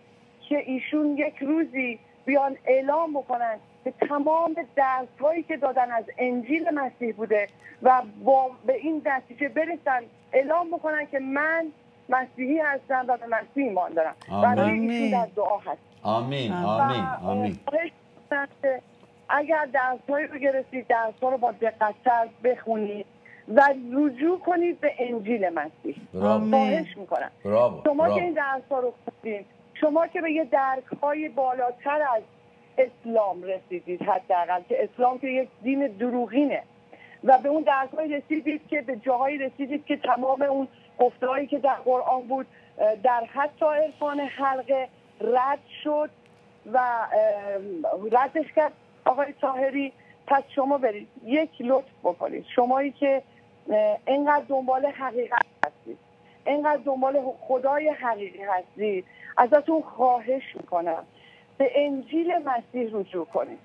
که ایشون یک روزی بیان اعلام بکنن که تمام درس هایی که دادن از انجیل مسیح بوده و با به این نتیجه برسن اعلام بکنن که من مسیحی هستم و به مسیح ایمان دارم
آمین.
برای ایشون
آمین.
در دعا هست
آمین آمین
و،
آمین
که اگر درس رو گرفتید درس رو با دقتتر بخونید و رجوع کنید به انجیل مسیح. خواهش می‌کنم.
برافو.
شما که
برافو.
این درس ها رو خوندین شما که به یه درک های بالاتر از اسلام رسیدید حداقل که اسلام که یک دین دروغینه و به اون درک های رسیدید که به جاهایی رسیدید که تمام اون گفتهایی که در قرآن بود در حتی عرفان حلقه رد شد و ردش کرد. آقای طاهری پس شما برید. یک لطف بکنید. شمایی که اه، اینقدر دنبال حقیقت هستید اینقدر دنبال خدای حقیقی هستید ازتون خواهش می‌کنم. به انجیل مسیح رجوع کنید.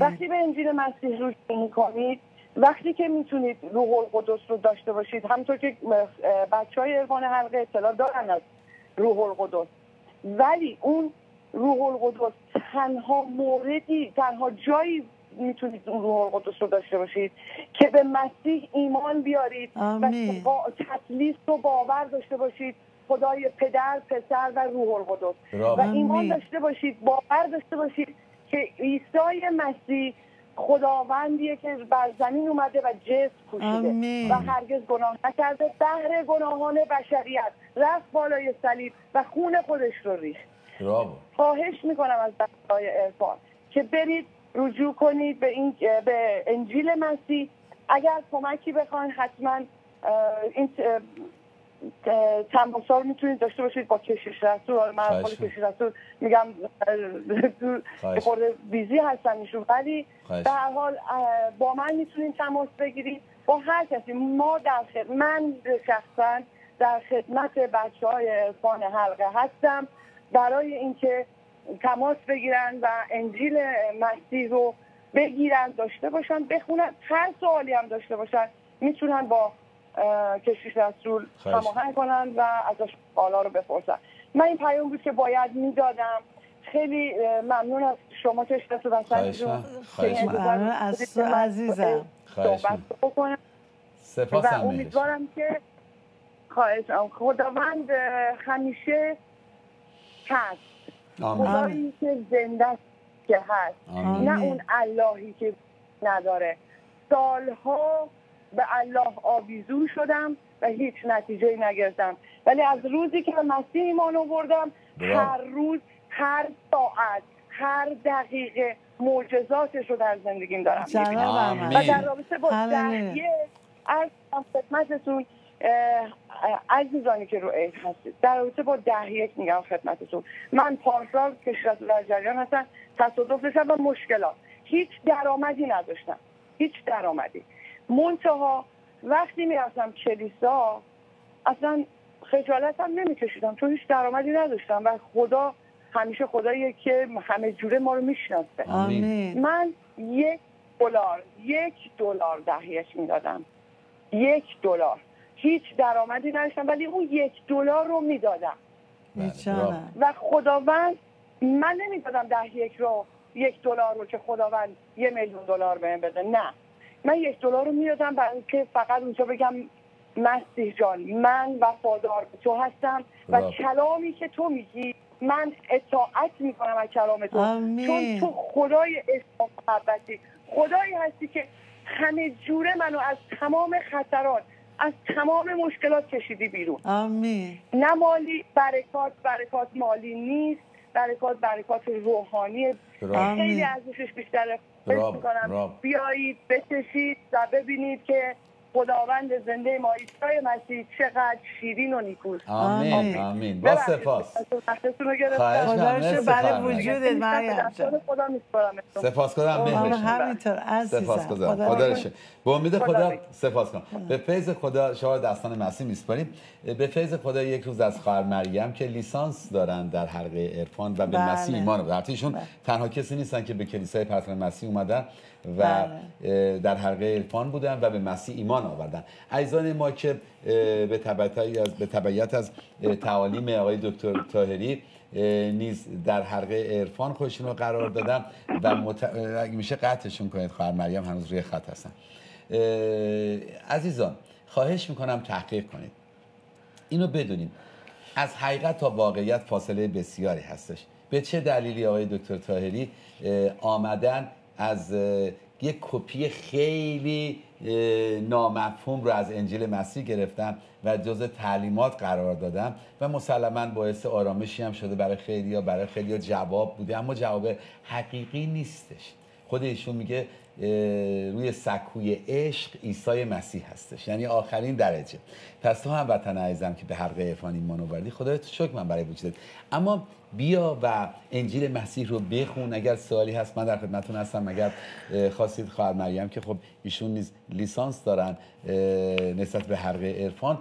وقتی به انجیل مسیح رجوع می‌کنید وقتی که می‌تونید روح القدس رو داشته باشید همطور که بچه های ارفان حلقه اطلاع دارن از روح القدس. ولی اون روح القدس تنها موردی تنها جایی می‌تونید اون روح القدس رو داشته باشید که به مسیح ایمان بیارید
آمین.
و با تکلیف رو باور داشته باشید خدای پدر پسر و روح القدس. و ایمان. داشته باشید باور داشته باشید که عیسی مسیح خداوندیه که بر زمین اومده و جسم پوشیده
آمین.
و هرگز گناه نکرده بهر گناهان بشریت رفت بالای صلیب و خون خودش رو ریخت خواهش می‌کنم از بچه‌های عرفان که برید رجوع کنید به این به انجیل مسیح اگر کمکی بخواین حتما این تماس رو می‌تونید داشته باشید با کشیش رسول من خود. کشیش رسول میگم. خورده بیزی هستن ایشون ولی. به هر حال با من می‌تونید تماس بگیرید با هر کسی ما در خدمت من شخصا در خدمت بچه های عرفان حلقه هستم برای اینکه تماس بگیرن و انجیل مسیح رو بگیرن داشته باشن بخونن. هر سوالی هم داشته باشن. می‌تونن با کشیش رسول. هماهنگ کنن و ازش سوالا رو بپرسن. من این پیام بود که باید می‌دادم. خیلی ممنون از شما که رسول
خواهش
جون
من.
از تو عزیزم.
سپاس
و. امیدوارم که خواهش خداوند همیشه هست. خدایی که زنده که هست
آمین
نه اون اللهی که نداره سالها به الله آویزون شدم و هیچ نتیجه نگرفتم ولی از روزی که به مسیح ایمان آوردم. هر روز هر ساعت هر دقیقه معجزاتش رو در زندگیم دارم. و در رابطه با. دهیه از خدمتتون عزیزانی که رو عید هستید. در رابطه با ده یک میگم خدمتتون. من پارسال کشرت در جریان هستم تصادف داشتم و مشکلات. هیچ درآمدی نداشتم. هیچ درآمدی. منتها وقتی می‌رفتم کلیسا اصلا خجالت هم نمیکشیدم چون هیچ درآمدی نداشتم و خدا همیشه خداییه که همه جوره ما رو می‌شناسه. من یک دلار یک دلار دهیش می‌دادم. یک دلار. هیچ درآمدی نداشتم ولی اون یک دلار رو می‌دادم.
بله،
و خداوند من نمی‌دادم ده یک رو یک دلار رو که خداوند یه میلیون دلار بهم بده نه. من یک دلار رو می‌دادم برای اینکه فقط اونجا بگم مسیح جان من وفادار به تو هستم و. کلامی که تو میگی من اطاعت می‌کنم از کلام تو.
آمین.
چون تو خدای محبتی خدایی هستی که همه جوره منو از تمام خطرات از تمام مشکلات کشیدی بیرون.
آمین.
نه مالی برکات برکات مالی نیست. برکات برکات روحانی. خیلی ارزشش بیشتره. فکر می‌کنم. بیایید بچشید و ببینید که خداوند زنده ما عیسی مسیح چقدر شیرین و نیکوست
آمین
آمین.
آمین با سپاس. خواهش
برای. وجودت مریم
خدا.
سپاس کنم مهرش
همینطور عزیزم
سپاس گذارم
خدا.
به امید
خدا.
سپاس کنم به فیض خدا شما دستان مسیح میسپاریم به فیض خدا یک روز از خواهر مریم که لیسانس دارن در حلقه عرفان و به
بله.
مسیح ایمان آوردن
بله.
تنها کسی نیستن که به کلیسای پرستان مسیح اومدن و
بله.
در حلقه عرفان بودن و به مسیح ایمان آوردن. عزیزان ما که به تبعیت از به تبعیت از تعالیم آقای دکتر طاهری اه، نیز در حلقه عرفان خودشون رو قرار دادن و مت... میشه قطعشون کنید خواهر مریم هنوز روی خط هستن. عزیزان خواهش می‌کنم تحقیق کنید. اینو بدونیم از حقیقت تا واقعیت فاصله بسیاری هستش. به چه دلیلی آقای دکتر تاهری اه، آمدن از یک کپی خیلی نامفهوم رو از انجیل مسیح گرفتن و جز تعلیمات قرار دادن و مسلما باعث آرامشی هم شده برای خیلی برای خیلی جواب بوده. اما جواب حقیقی نیستش. خود ایشون میگه روی سکوی عشق عیسی مسیح هستش. یعنی آخرین درجه. پس تو هم وطن عزیزم که به حلقه عرفان ایمان آوردی خدای تو شکر من برای وجودت. اما بیا و انجیل مسیح رو بخون. اگر سوالی هست من در خدمتتون هستم. اگر خواستید خواهر مریم که خب ایشون نیز لیسانس دارن نسبت به حلقه عرفان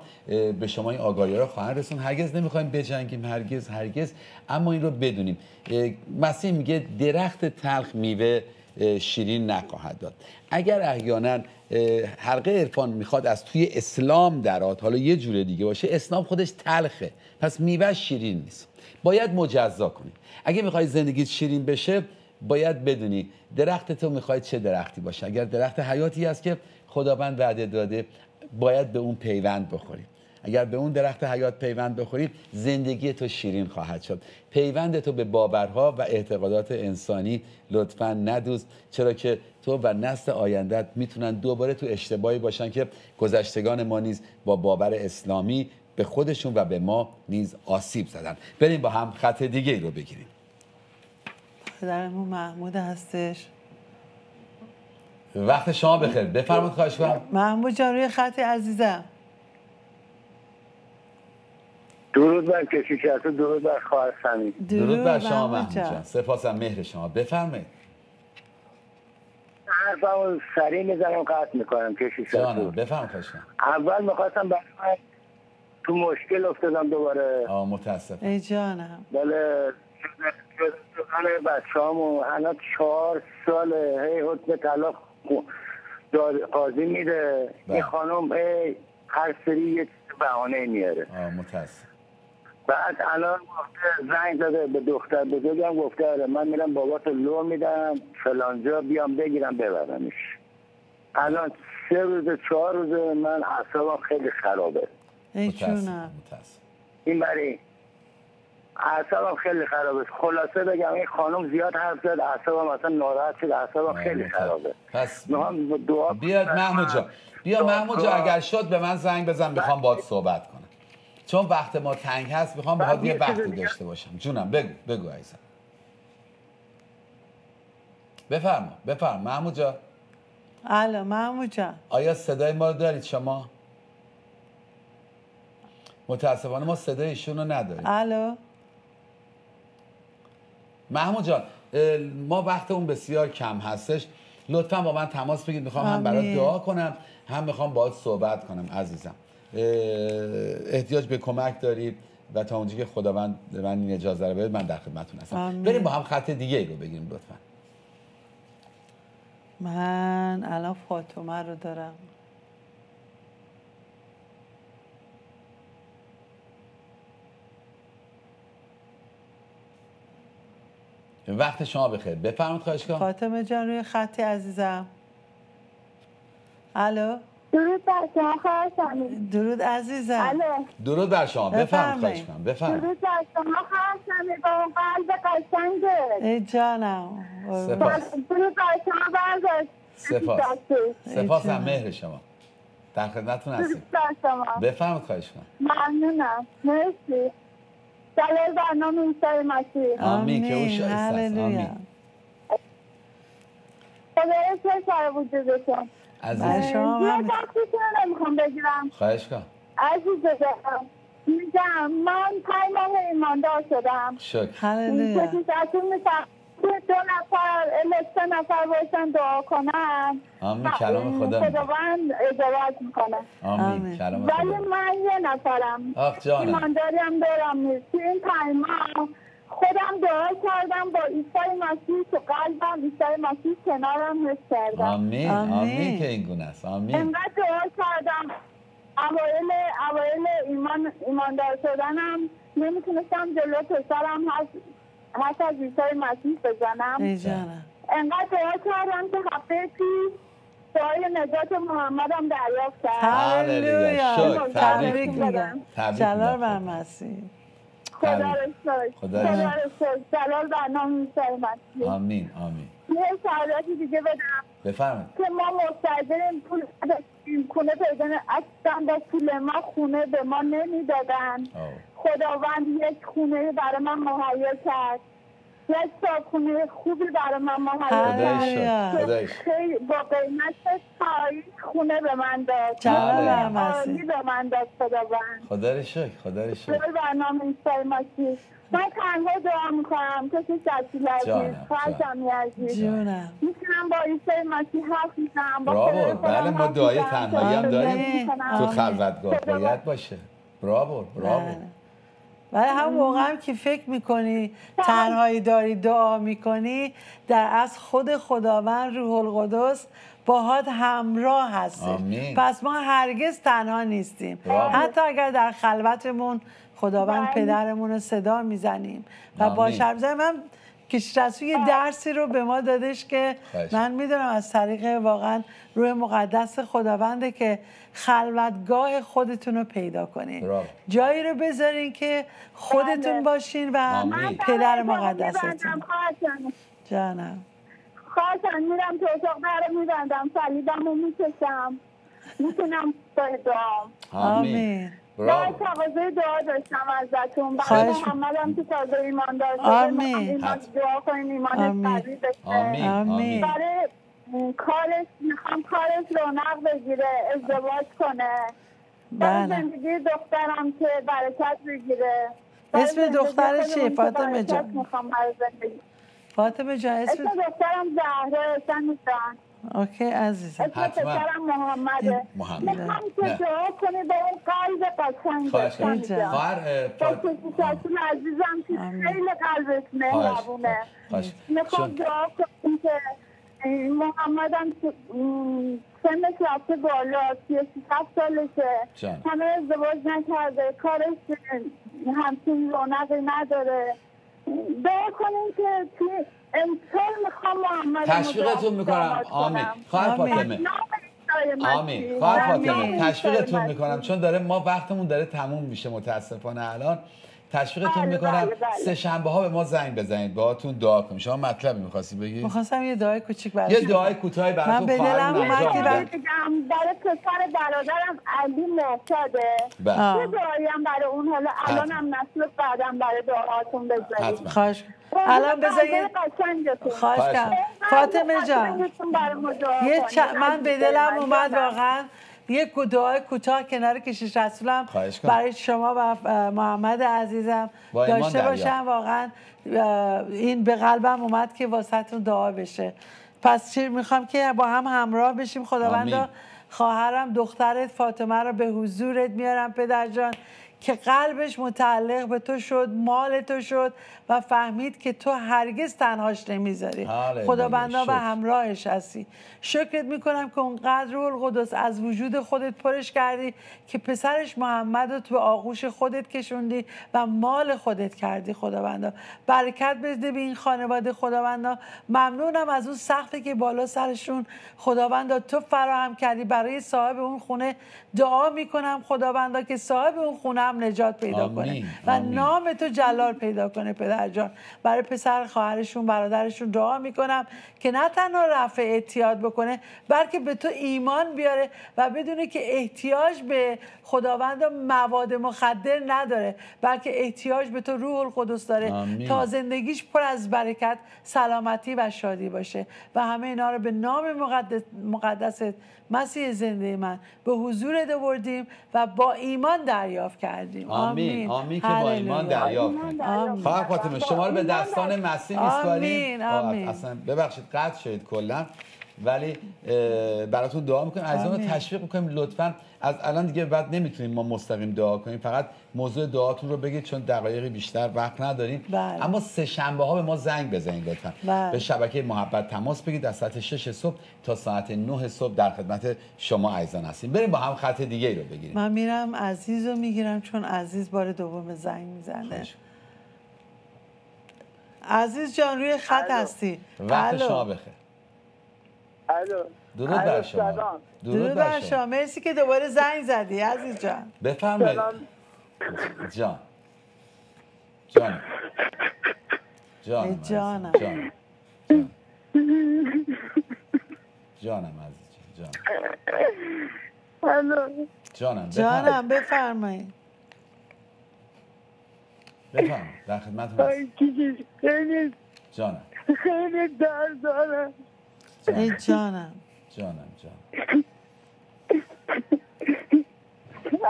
به شما این آگاهی رو خواهند رسون هرگز نمی‌خوایم بجنگیم هرگز هرگز. اما این رو بدونیم. مسیح میگه درخت تلخ میوه شیرین نخواهد داد. اگر احیانا حلقه عرفان می‌خواد از توی اسلام درات حالا یه جور دیگه باشه اسلام خودش تلخه. پس میوه شیرین نیست. باید مجزا کنی. اگه می‌خوای زندگیت شیرین بشه باید بدونی درخت تو می‌خوای چه درختی باشه. اگر درخت حیاتی است که خداوند وعده داده باید به اون پیوند بخوری. اگر به اون درخت حیات پیوند بخوری زندگی تو شیرین خواهد شد. پیوند تو به باورها و اعتقادات انسانی لطفا ندوز. چرا که تو و نسل آیندت می‌تونن دوباره تو اشتباهی باشن که گذشتگان ما نیز با باور اسلامی به خودشون و به ما نیز آسیب زدن. بریم با هم خط دیگه ای رو بگیریم.
پدرمون محمود هستش.
وقت شما بخیر. بفرمایید خواهش کنم.
محمود جان روی خط عزیزم.
درود بر کشیش هست درود بر خواهر سمی
درود بر شما
محمود
جان. سپاسم مهر شما. بفرمایید.
حرفمو سریع می‌زنم قطع می‌کنم کشیش
جانم بفرمایید خواهش کنم.
اول می‌خواستم برای تو مشکل افتادم دوباره.
آه متاسف
ای جانم.
بله شدن بچه همو الان چهار ساله. هی حکم طلاق قاضی میده.
بله.
این خانم هی هر سری یه چیز بهانه میاره.
آه متاسف
بعد الان گفته زنگ داده به دختر بزرگم گفته آره من میرم بابات لو میدم فلانجا بیام بگیرم ببرمش. الان سه روز چهار روز من اعصابم خیلی خرابه.
ای
متاسف
جونم
متاسف
این برای اعصابم خیلی خرابه خلاصه بگم این خانم زیاد حرف زد. اعصابم اصلا ناراحت شد. اعصابم خیلی. خرابه
پس
دعا
بیاد محمود جان بیا محمود جان اگر شد به من زنگ بزن می‌خوام باهات صحبت کنم. چون وقت ما تنگ هست می‌خوام باهات یه وقتی. داشته باشم. جونم بگو بگو عزیزم. بفرما بفرما. محمود جان
الو محمود جان
آیا صدای ما رو دارید شما؟ متاسفانه ما صدای ایشون رو نداریم.
الو؟
محمود جان ما وقت اون بسیار کم هستش. لطفا با من تماس بگید می‌خوام هم برات. دعا کنم هم می‌خوام باهات صحبت کنم عزیزم. احتیاج به کمک دارید و تا اونجا که خداوند به من این اجازه رو بده من در خدمتتون هستم.
آمین.
بریم با هم خط دیگه ای رو بگیریم لطفا.
من الان فاطمه رو دارم.
وقت شما بخیر. بفرمایید خواهش کنم.
فاطمه جان روی خطی عزیزم. الو؟
درود بر شما خواهر سمی
درود عزیزم.
الو.
درود بر شما. بفرمایید خواهش. کنم بفرمایید.
درود بر شما خواهر سمی با اون قلب قشنگه
ای جانم.
سپاس.
درود بر شما برداشت.
سپاس. سپاس هم. مهر شما. در خدمتتون هستیم.
درود بر شما.
بفرمایید خواهش کنم
ممنونم. مرسی. دلال برنامه ایسای مسیح.
آمین که او
آمین
شایسته است. آمین.
خدای چه سر وجودتون.
عزیز.
شما
یه دستتون رو نمی‌خوام بگیرم.
خواهش کن
عزیز دلم میگم من پنج ماه ایماندار شدم.
شکر.
هللویا.
دو نفر الا سه نفر باشن دعا کنن.
آمین کلام خدا.
خداوند اجابت می‌کنه.
آمین
آمین.
کلام
ولی
خدا
من یه نفرم.
آخ جانم.
ایمانداری هم دارم نیست. تو این ماه خودم دعا کردم با عیسی مسیح تو قلبم. عیسی مسیح کنارم حس کردم.
آمین
آمین.
آمین. که این گونه است. آمین.
انقدر دعا کردم. اوایل اوایل ایمان ایماندار شدنم. نمی‌تونستم جلو پسرم هست. هست از عیسی مسیح بزنم. انقدر دعا کردم که هفته پیش دعای نجات محمدم دریافت کرد.
هللویا. تبریک میگم.
جلال. بر مسیح.
خدا رو شکر.
خدا
جلال برنامه عیسی مسیح
آمین آمین.
یه شهادتی دیگه بدم.
بفرمایید.
که ما مستجریم پول خونه پیدا اصلا با پول ما خونه به ما نمی‌دادن. خداوند یک خونه برای من مهیا کرد. یک صابخونه خوبی برای من مهیا کرد. خیلی با قیمت پایین خونه به من داد.
بله.
عالی به من داد خداوند.
خدا رو شکر خدا رو شکر
برنامه مسیح من تنها دعا می‌کنم. کسی شکیل عزیز خواهشمی عزیز
جونم.
می‌تونم با عیسی مسیح حرف می‌زنم خودم
بله، ما دعای. تنهایی هم
داریم.
تو. خلوتگاه باید باشه. براو براو
بله. ولی هم موقع هم که فکر می‌کنی تنهایی داری دعا می‌کنی در از خود خداوند روح القدس باهات همراه هستش
آمین.
پس ما هرگز تنها نیستیم
برافو.
حتی اگر در خلوتمون خداوند
بله.
پدرمون رو صدا می‌زنیم و
آمین.
با شرمزه من کشیش رسول یه درسی رو به ما دادش که. من می‌دونم از طریق واقعا روح مقدس خداونده که خلوتگاه خودتون رو پیدا کنین. جایی رو بذارین که خودتون
بله.
باشین و. پدر مقدستون. جانم.
خواهشم میرم تو اتاق در میبندم صلیبم رو می‌کشم. می‌تونم با دعام
آمین.
آمین.
براو
تقاضای دعا داشتم ازتون. برای که تازه ایمان داشته
آمین.
ایمان. دعا
آمین.
قوی
آمین
آمین.
آمین.
برای کارش می‌خوام کارش رونق بگیره ازدواج کنه. برای
بله.
زندگی دخترم که برکت بگیره.
اسم
خودمون
چیه؟ فاطمه جان؟ فاطمه جان اسم
اسم دخترم زهره جان.
اوکی عزیزم
حتما.
پسرم محمده
محمد.
می‌خوام
نه.
که دعا کنی به اون قلب قشنگ.
خواهر
کسی عزیزم که. خیلی قلبش مهربونه. می‌خوام دعا کنیم که محمد هم سنش رفته بالا سی هفت سالشه
جان.
همه ازدواج نکرده کارش همچین رونقی نداره دعا کنیم که توی امسال می‌خوام محمد
تشویقتون می‌کنم. آمین. خواهر. فاطمه. آمین. خواهر فاطمه. تشویقتون می‌کنم. چون داره ما وقتمون داره تموم میشه متاسفانه الان. تشویقتون
بله،
می‌کنم.
بله، بله.
سه شنبه ها به ما زنگ بزنید. باهاتون دعا کنیم. شما مطلبی می‌خواستی بگی؟
می‌خواستم یه دعای کوچیک
یه
براتون
دعای کوتاهی
من
براتون
به
خواهر
دلم اومد که
بگم برای پسر برادرم علی محتاده
بله.
آه.
یه دعایی هم برای اون. حالا الان هم نسل بعدم برای دعاتون بذارید
حتما.
خواهش الان بذار یه
قشنگتون.
خواهش کنم. فاطمه جان. یه من به دلم
من
اومد. واقعا. یک دعای کوتاه کنار کشیش رسولم. برای شما و محمد عزیزم داشته. باشم واقعا این به قلبم اومد که واسهتون دعا بشه پس چی می‌خوام که با هم همراه بشیم خداوندا
آمین.
خواهرم دخترت فاطمه رو به حضورت میارم پدر جان که قلبش متعلق به تو شد مال تو شد و فهمید که تو هرگز تنهاش نمی‌ذاری.
هاللویا.
خداوندا و
شکر.
همراهش هستی. شکرت می‌کنم که اونقدر روح القدس از وجود خودت پرش کردی که پسرش محمد رو تو آغوش خودت کشوندی و مال خودت کردی خداوندا. برکت بده به این خانواده خداوندا. ممنونم از اون سختی که بالا سرشون. خداوندا تو فراهم کردی. برای صاحب اون خونه دعا می‌کنم خداوندا که صاحب اون خونه هم نجات پیدا
آمین.
کنه و
آمین.
نام تو جلال پیدا کنه پدر جان برای پسر خواهرشون برادرشون دعا می‌کنم که نه تنها رفع اعتیاد بکنه بلکه به تو ایمان بیاره و بدونه که احتیاج به خداوند مواد مخدر نداره بلکه احتیاج به تو روح القدس داره
آمین.
تا زندگیش پر از برکت سلامتی و شادی باشه و همه اینا رو به نام مقدس مقدست مسیح زنده من به حضور آوردیم و با ایمان دریافت کردیم
آمین آمین که با ایمان. دریافت. خواهر فاطمه شما رو به دستان مسیح میسپاریم
آمین، آمین.
اصلا ببخشید قطع شدید کلا ولی براتون دعا می‌کنیم عزیزان رو
آمین.
تشویق می‌کنیم لطفا از الان دیگه بعد نمی‌تونیم ما مستقیم دعا کنیم فقط موضوع دعاتون رو بگید چون دقایقی بیشتر وقت نداریم
بله.
اما سه شنبه ها به ما زنگ بزنید لطفا
بله.
به شبکه محبت تماس بگید از ساعت 6 صبح تا ساعت 9 صبح در خدمت شما عزیزان هستیم بریم با هم خط دیگه ای رو بگیریم
من میرم عزیز رو می‌گیرم چون عزیز بار دوم زنگ می‌زنه. عزیز جان روی خط. هستی
وقت
الو.
شما بخیر
الو.
درود بر شما.
درود بر شما. مرسی که دوباره زنگ زدی عزیز جان.
بفرمایید.
سلام.
جان. جان. جانم. جان جان. جانم عزیز جان.
الو.
جانم
جانم بفرمایید.
بفرمایید. در خدمتتون هستم. جانم.
خیلی درد دارم.
ای جانم.
جانم جان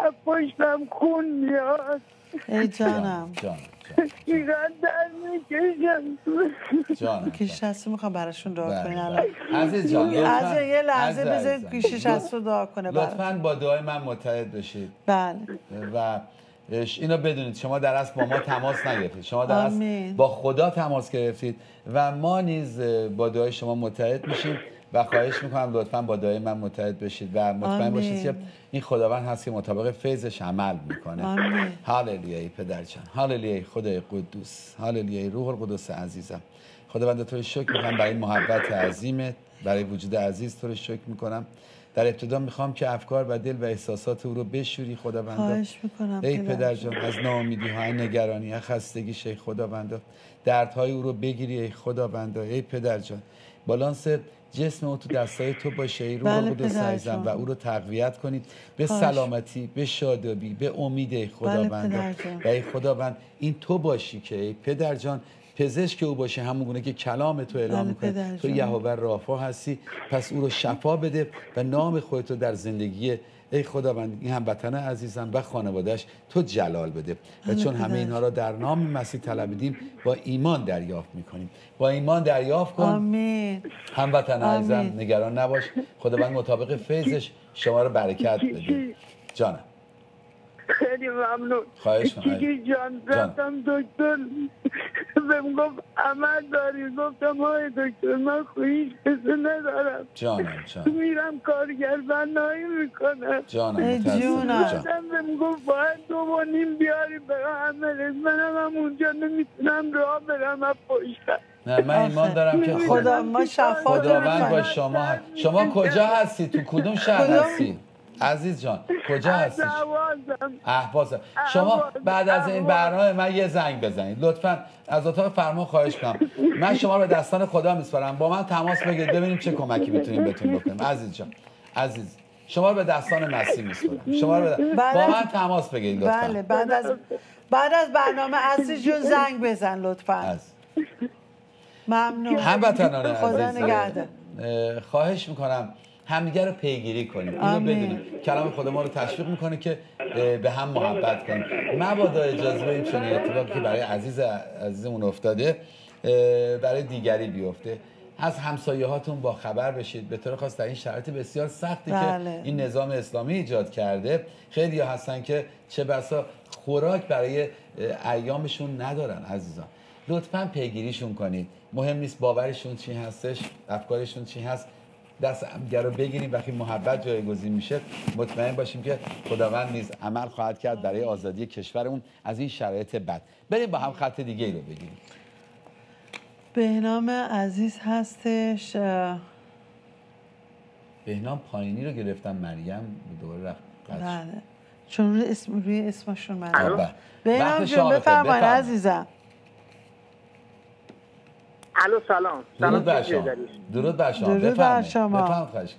از پشتم خون میاد.
ای جانم.
جانم جانم
چقدر در می‌کشم.
جانم
کیش هستی می‌خوام براشون دعا
بله،
کنین
بله.
الان
عزیز جان لطفاً-
عزیز یه لحظه بذارید هست رو دعا کنه
لطفاً با دعای من متحد بشید.
بله.
و اینو بدونید شما در اصل با ما تماس نگرفتید شما در اصل. با خدا تماس گرفتید و ما نیز با دعای شما متحد میشیم و خواهش می‌کنم لطفا با دعای من متحد بشید و مطمئن. باشید که این خداوند هست که مطابق فیضش عمل می‌کنه
آمین.
هاللویا ای پدر جان هاللویا ای خدای قدوس هاللویا ای روح القدس عزیزم خداوند تو رو شکر می‌کنم برای محبت عظیمت برای وجود عزیز تو رو شکر می‌کنم در ابتدا می‌خوام که افکار و دل و احساسات او رو بشوری خداوند ای
پدر
جان از ناامیدی های نگرانی های خستگیش ای خداوندا دردهای او رو بگیری ای خداوندا ای پدر جان بالانس جسم او تو دستای تو باشه ای روح
بله
عزیزم
جان.
و او رو تقویت کنید به
خواهش.
سلامتی به شادابی به امید
پدر جان.
و ای خداوند این تو باشی که ای پدر جان پزشک او باشی همون گونه که کلام تو اعلام
بله،
می‌کنه.
پدر
تو. یهوه رافا هستی پس او رو شفا بده و نام خودتو در زندگی ای خداوند این هموطن عزیزم و خانوادهش تو جلال بده. و
بله،
چون همه اینها را در نام مسیح طلبیدیم با ایمان دریافت می‌کنیم. با ایمان دریافت کن.
آمین.
هموطن عزیزم. نگران نباش. خداوند مطابق فیضش شما رو برکت بده. جانم.
خیلی ممنون
خواهش.
کیکی جان
جان.
رفتم دکتر بهم گفت عمل داری گفتم های دکتر من خویش کسی ندارم
جانم جانم
میرم کارگر بنایی می‌کنم
جانم. جان.
بعدم بهم گفت باید دو و نیم بیاری برای عملت منم هم اونجا نمی‌تونم راه برم از پشتم
نه من ایمان دارم که
خدا-
ما شفا
خداوند با. شما هست. شما کجا هستی تو کدوم شهر؟ هستی عزیز جان کجا هستی؟ احواز شما بعد از این. برنامه من یه زنگ بزنید. لطفا از اتاق فرمان خواهش کنم. من شما رو به دستان خدا میسپارم. با من تماس بگیرید ببینیم چه کمکی می‌تونیم بهتون بکنیم. عزیز جان عزیز. شما رو به دستان مسیح میسپارم. شما رو به
بله.
با من تماس بگیرید لطفا.
بله بعد از بعد از برنامه عزیز جون زنگ بزن لطفا.
از
ممنون.
هموطنان
خدا
عزیز.
نگهدار.
اه، خواهش می‌کنم. همدیگه رو پیگیری کنیم. اینو. بدونیم کلام خدا ما رو تشویق می‌کنه که به هم محبت کنیم. مبادا اجازه بدیم چنین اتفاقی که برای عزیز عزیزمون افتاده برای دیگری بیفته. از همسایه هاتون با خبر بشید. به طور خاص در این شرایط بسیار سختی
بله.
که این نظام اسلامی ایجاد کرده. خیلی هستن که چه بسا خوراک برای ایامشون ندارن عزیزان. لطفا پیگیریشون کنید. مهم نیست باورشون چی هستش افکارشون چی هست. دست همدیگه رو بگیریم وقتی محبت جایگزین میشه مطمئن باشیم که خداوند نیز عمل خواهد کرد برای آزادی کشورمون از این شرایط بد. بریم با هم خط دیگه ای رو بگیریم.
بهنام عزیز هستش
بهنام پایینی رو گرفتم مریم دوباره رفت.
بله. چون روی اسم روی اسمشون من. بهنام جون بفرمایید. عزیزم.
الو سلام.
درود بر
سلام
شما. درود بر شما.
درود بر
بفرمایید.
شما.
بفرمایید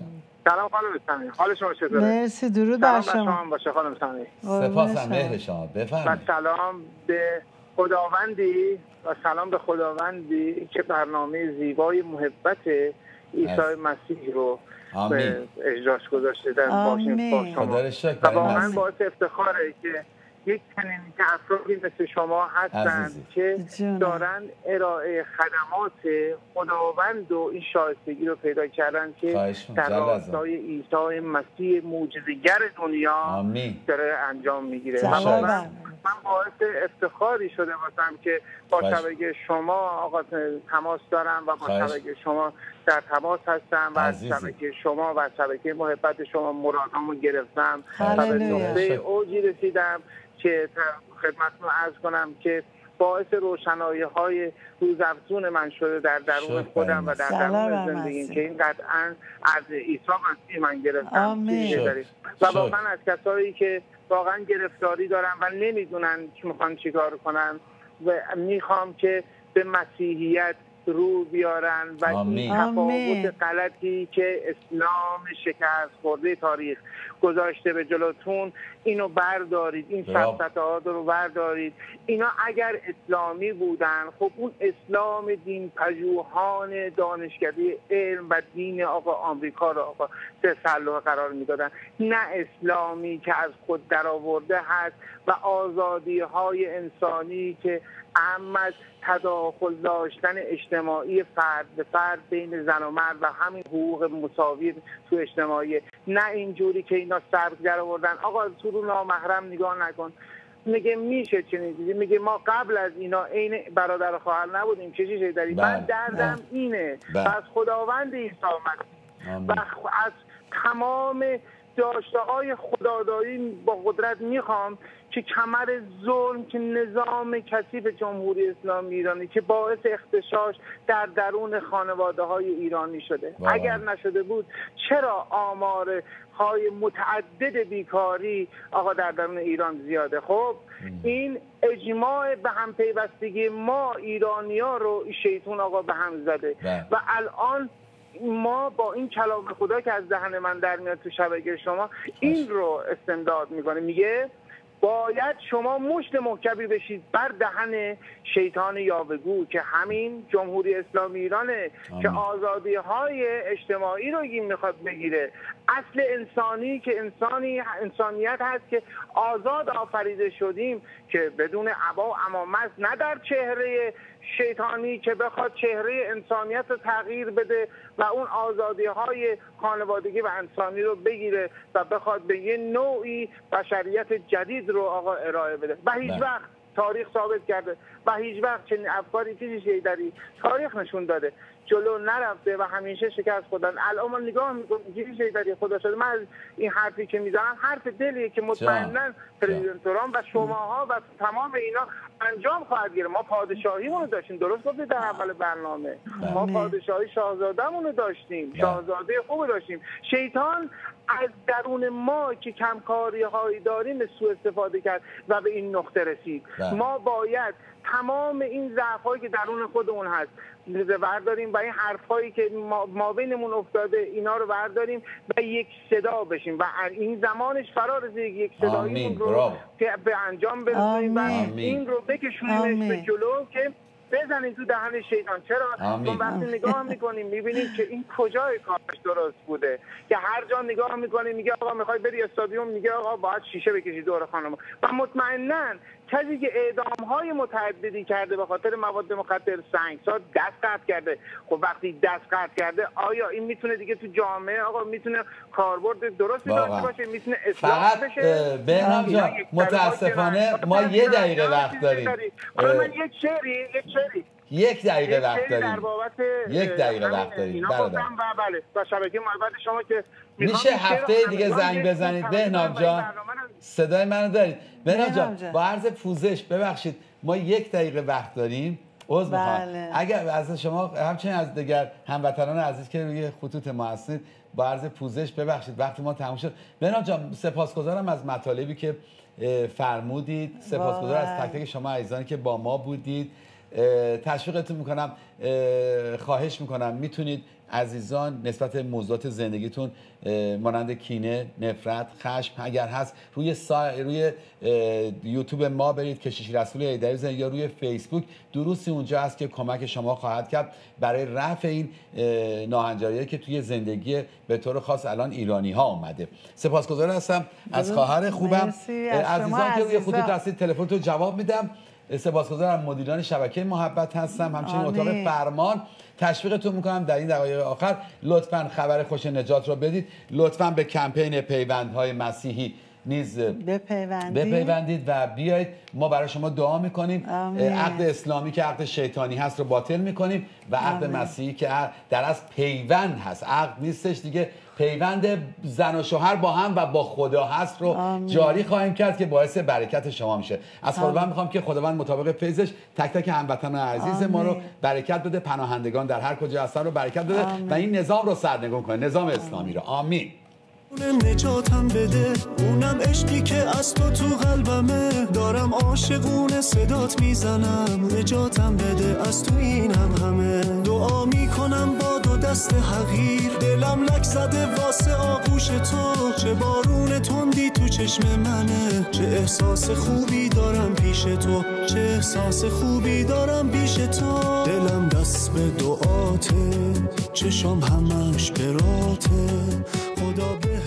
سلام خانم سمی حال شما چطوره؟
مرسی درود
سلام
بر
شما.
شما.
هم باشه خانم سمی
سپاس
قربون
هم مهر شما.
و
بفرمایید
سلام به خداوندی و سلام به خداوندی که برنامه زیبای محبت عیسی مسیح رو
آمین.
به اجراش گذاشته در. باشیم با
خدا
شما.
رو شکر
و واقعا. باعث افتخاره که یک چنین که افرادی مثل شما هستند. که. دارن ارائه خدمات خداوند و این شایستگی رو پیدا کردن که. در. راستای عیسی مسیح معجزه‌گر دنیا
آمین
داره انجام می‌گیره. من باعث افتخاری شده باشم که با. شبکه شما آقا تماس دارم و با. شبکه شما در تماس هستم و از. شبکه شما و شبکه محبت شما مرادامو گرفتم و به. نقطه اوجی رسیدم که تا- خدمتتون عرض کنم که باعث روشنایی های روزافزون من شده در درون خودم و در درون زندگی
مسیح.
که این قطعا از عیسی مسیح من گرفتم. و
شکر.
واقعا از کسایی که واقعا گرفتاری دارن و نمی‌دونن که می‌خوان چیکار کنن و می‌خوام که به مسیحیت رو بیارن و. این. تفاوت غلطی که اسلام شکست خورده تاریخ گذاشته به جلوتون اینو بردارید این
برافو.
سفسطهات رو بردارید اینا اگر اسلامی بودن خب اون اسلام دین پژوهان دانشکده علم و دین آقا آمریکا رو آقا تسلح قرار می‌دادن نه اسلامی که از خود درآورده هست و آزادی های انسانی که اهم از تداخل داشتن اجتماعی فرد به فرد بین زن و مرد و همین حقوق مساوی تو اجتماعی نه اینجوری که اینا سبک در آوردن آقا تو رو نامحرم نگاه نکن. میگه میشه چنین چیزی. میگه ما قبل از اینا عین برادر خواهر نبودیم. چه چیزی داریم
بله.
من دردم اینه.
بله.
از خداوند عیسی
آمین.
و از تمام داشته های خداداری با قدرت می‌خوام که کمر ظلم که نظام کثیف جمهوری اسلامی ایرانی که باعث اختشاش در درون خانواده های ایرانی شده.
واقعا.
اگر نشده بود چرا آمار های متعدد بیکاری آقا در درون ایران زیاده؟ خب این اجماع به هم پیوستگی ما ایرانی ها رو شیطون آقا به هم زده.
بله.
و الان ما با این کلام خدا که از دهن من در میاد تو شبکه شما این رو استمداد می‌کنه میگه باید شما مشت محکمی بشید بر دهن شیطان یاوگو که همین جمهوری اسلامی ایرانه که آزادی های اجتماعی رو این می‌خواد بگیره. اصل انسانی که انسانی انسانیت هست که آزاد آفریده شدیم که بدون عبا و امامت نه در چهره شیطانی که بخواد چهره انسانیت رو تغییر بده و اون آزادی های خانوادگی و انسانی رو بگیره و بخواد به یه نوعی بشریت جدید رو آقا ارائه بده و هیچ
بله.
وقت تاریخ ثابت کرده و هیچ وقت چنین افکاری چیزی داری تاریخ نشون داده. جلو نرفته و همیشه شکست خودن الان ما نگاه می‌کنیم چیزی داری خدا شده. من از این حرفی که می‌زنم حرف دلیه که مطمئنا پرزیدنت ترامپ و شماها و تمام اینا انجام خواهد گیره ما پادشاهیمون رو داشتیم. درست گفتید در اول برنامه. ما پادشاهی شاهزادهمون رو داشتیم. شاهزاده خوب داشتیم. شیطان از درون ما که کمکاری هایی داریم سوء استفاده کرد و به این نقطه رسید
بله.
ما باید تمام این ضعف هایی که درون خودمون هست برداریم و این حرف هایی که ما, بینمون افتاده اینا رو برداریم و یک صدا بشیم و این زمانش فرا رسید یک صدایی. رو به انجام برسونیم و. این رو بکشونیمش. به جلو که بزنیم تو دهن شیطان. چرا. چون وقتی نگاه می‌کنیم می‌بینیم که این کجای کارش درست بوده. که هر جا نگاه می‌کنیم میگه آقا می‌خوای بری استادیوم میگه آقا باید شیشه بکشی دور خانم. و مطمئنا کسی که اعدام های متعددی کرده به خاطر مواد مخدر سنگسار دست قطع کرده. خب وقتی دست قطع کرده آیا این می‌تونه دیگه تو جامعه آقا می‌تونه کاربرد درستی داشته. باشه می‌تونه اصلاح
فقط
بشه؟
بهنام
یا
جان متاسفانه ما. یه دقیقه وقت داریم. اه،
من یک شعری یک شعری.
یک دقیقه وقت داریم یک دقیقه وقت داریم. برادر.
و بله و شبکه محبت شما که
میشه هفته دیگه زنگ بزنید بهنام جان صدای منو دارید بهنام جان. با عرض پوزش ببخشید ما یک دقیقه وقت داریم عذر می‌خوام
بله.
اگر از شما همچنین از دیگر هموطنان عزیز که روی خطوط ما هستید با عرض پوزش ببخشید وقتی ما تموم شد بهنام جان سپاسگزارم از مطالبی که فرمودید سپاسگزار از. تک تک شما عزیزانی که با ما بودید تشویقتون می‌کنم اه، خواهش می‌کنم. می‌تونید عزیزان نسبت موضوعات زندگیتون مانند کینه نفرت خشم اگر هست روی سا... روی یوتیوب ما برید کشیش رسول ایدری یا روی فیسبوک. دروسی اونجا هست که کمک شما خواهد کرد برای رفع این اه، ناهنجاریه که توی زندگی به طور خاص الان ایرانی ها اومده. سپاسگزار هستم. از. خواهر خوبم. عزیزان که روی. خطوط هستید تلفن تو جواب میدم. سپاسگزارم مدیران شبکه محبت هستم. همچنین. اتاق فرمان. تشویقتون می‌کنم در این دقایق آخر. لطفا خبر خوش نجات رو بدید. لطفا به کمپین پیوندهای مسیحی نیز
بپیوندید.
بپیوندید و بیایید. ما برای شما دعا می‌کنیم.
آمین.
عقد اسلامی که عقد شیطانی هست رو باطل می‌کنیم و عقد
آمین.
مسیحی که در از پیوند هست. عقد نیستش دیگه. پیوند زن و شوهر با هم و با خدا هست رو
آمین.
جاری خواهیم کرد که باعث برکت شما میشه از خداوند
آمین.
می‌خوام که خداوند مطابق فیضش تک تک هموطنان عزیز ما رو
آمین.
برکت بده پناهندگان در هر کجا هستن رو برکت بده
آمین.
و این نظام رو سرنگون کنه نظام اسلامی رو آمین
اونم نجاتم بده اونم عشقی که از تو تو قلبمه دارم عاشقونه صدات می‌زنم نجاتم بده از تو این هم همه دعا می‌کنم با دست حقیر دلم لک زده واسه آغوش تو. چه بارون تندی تو چشم منه. چه احساس خوبی دارم پیش تو. چه احساس خوبی دارم پیش تو. دلم دست به دعاته. چشم همش براته خدا به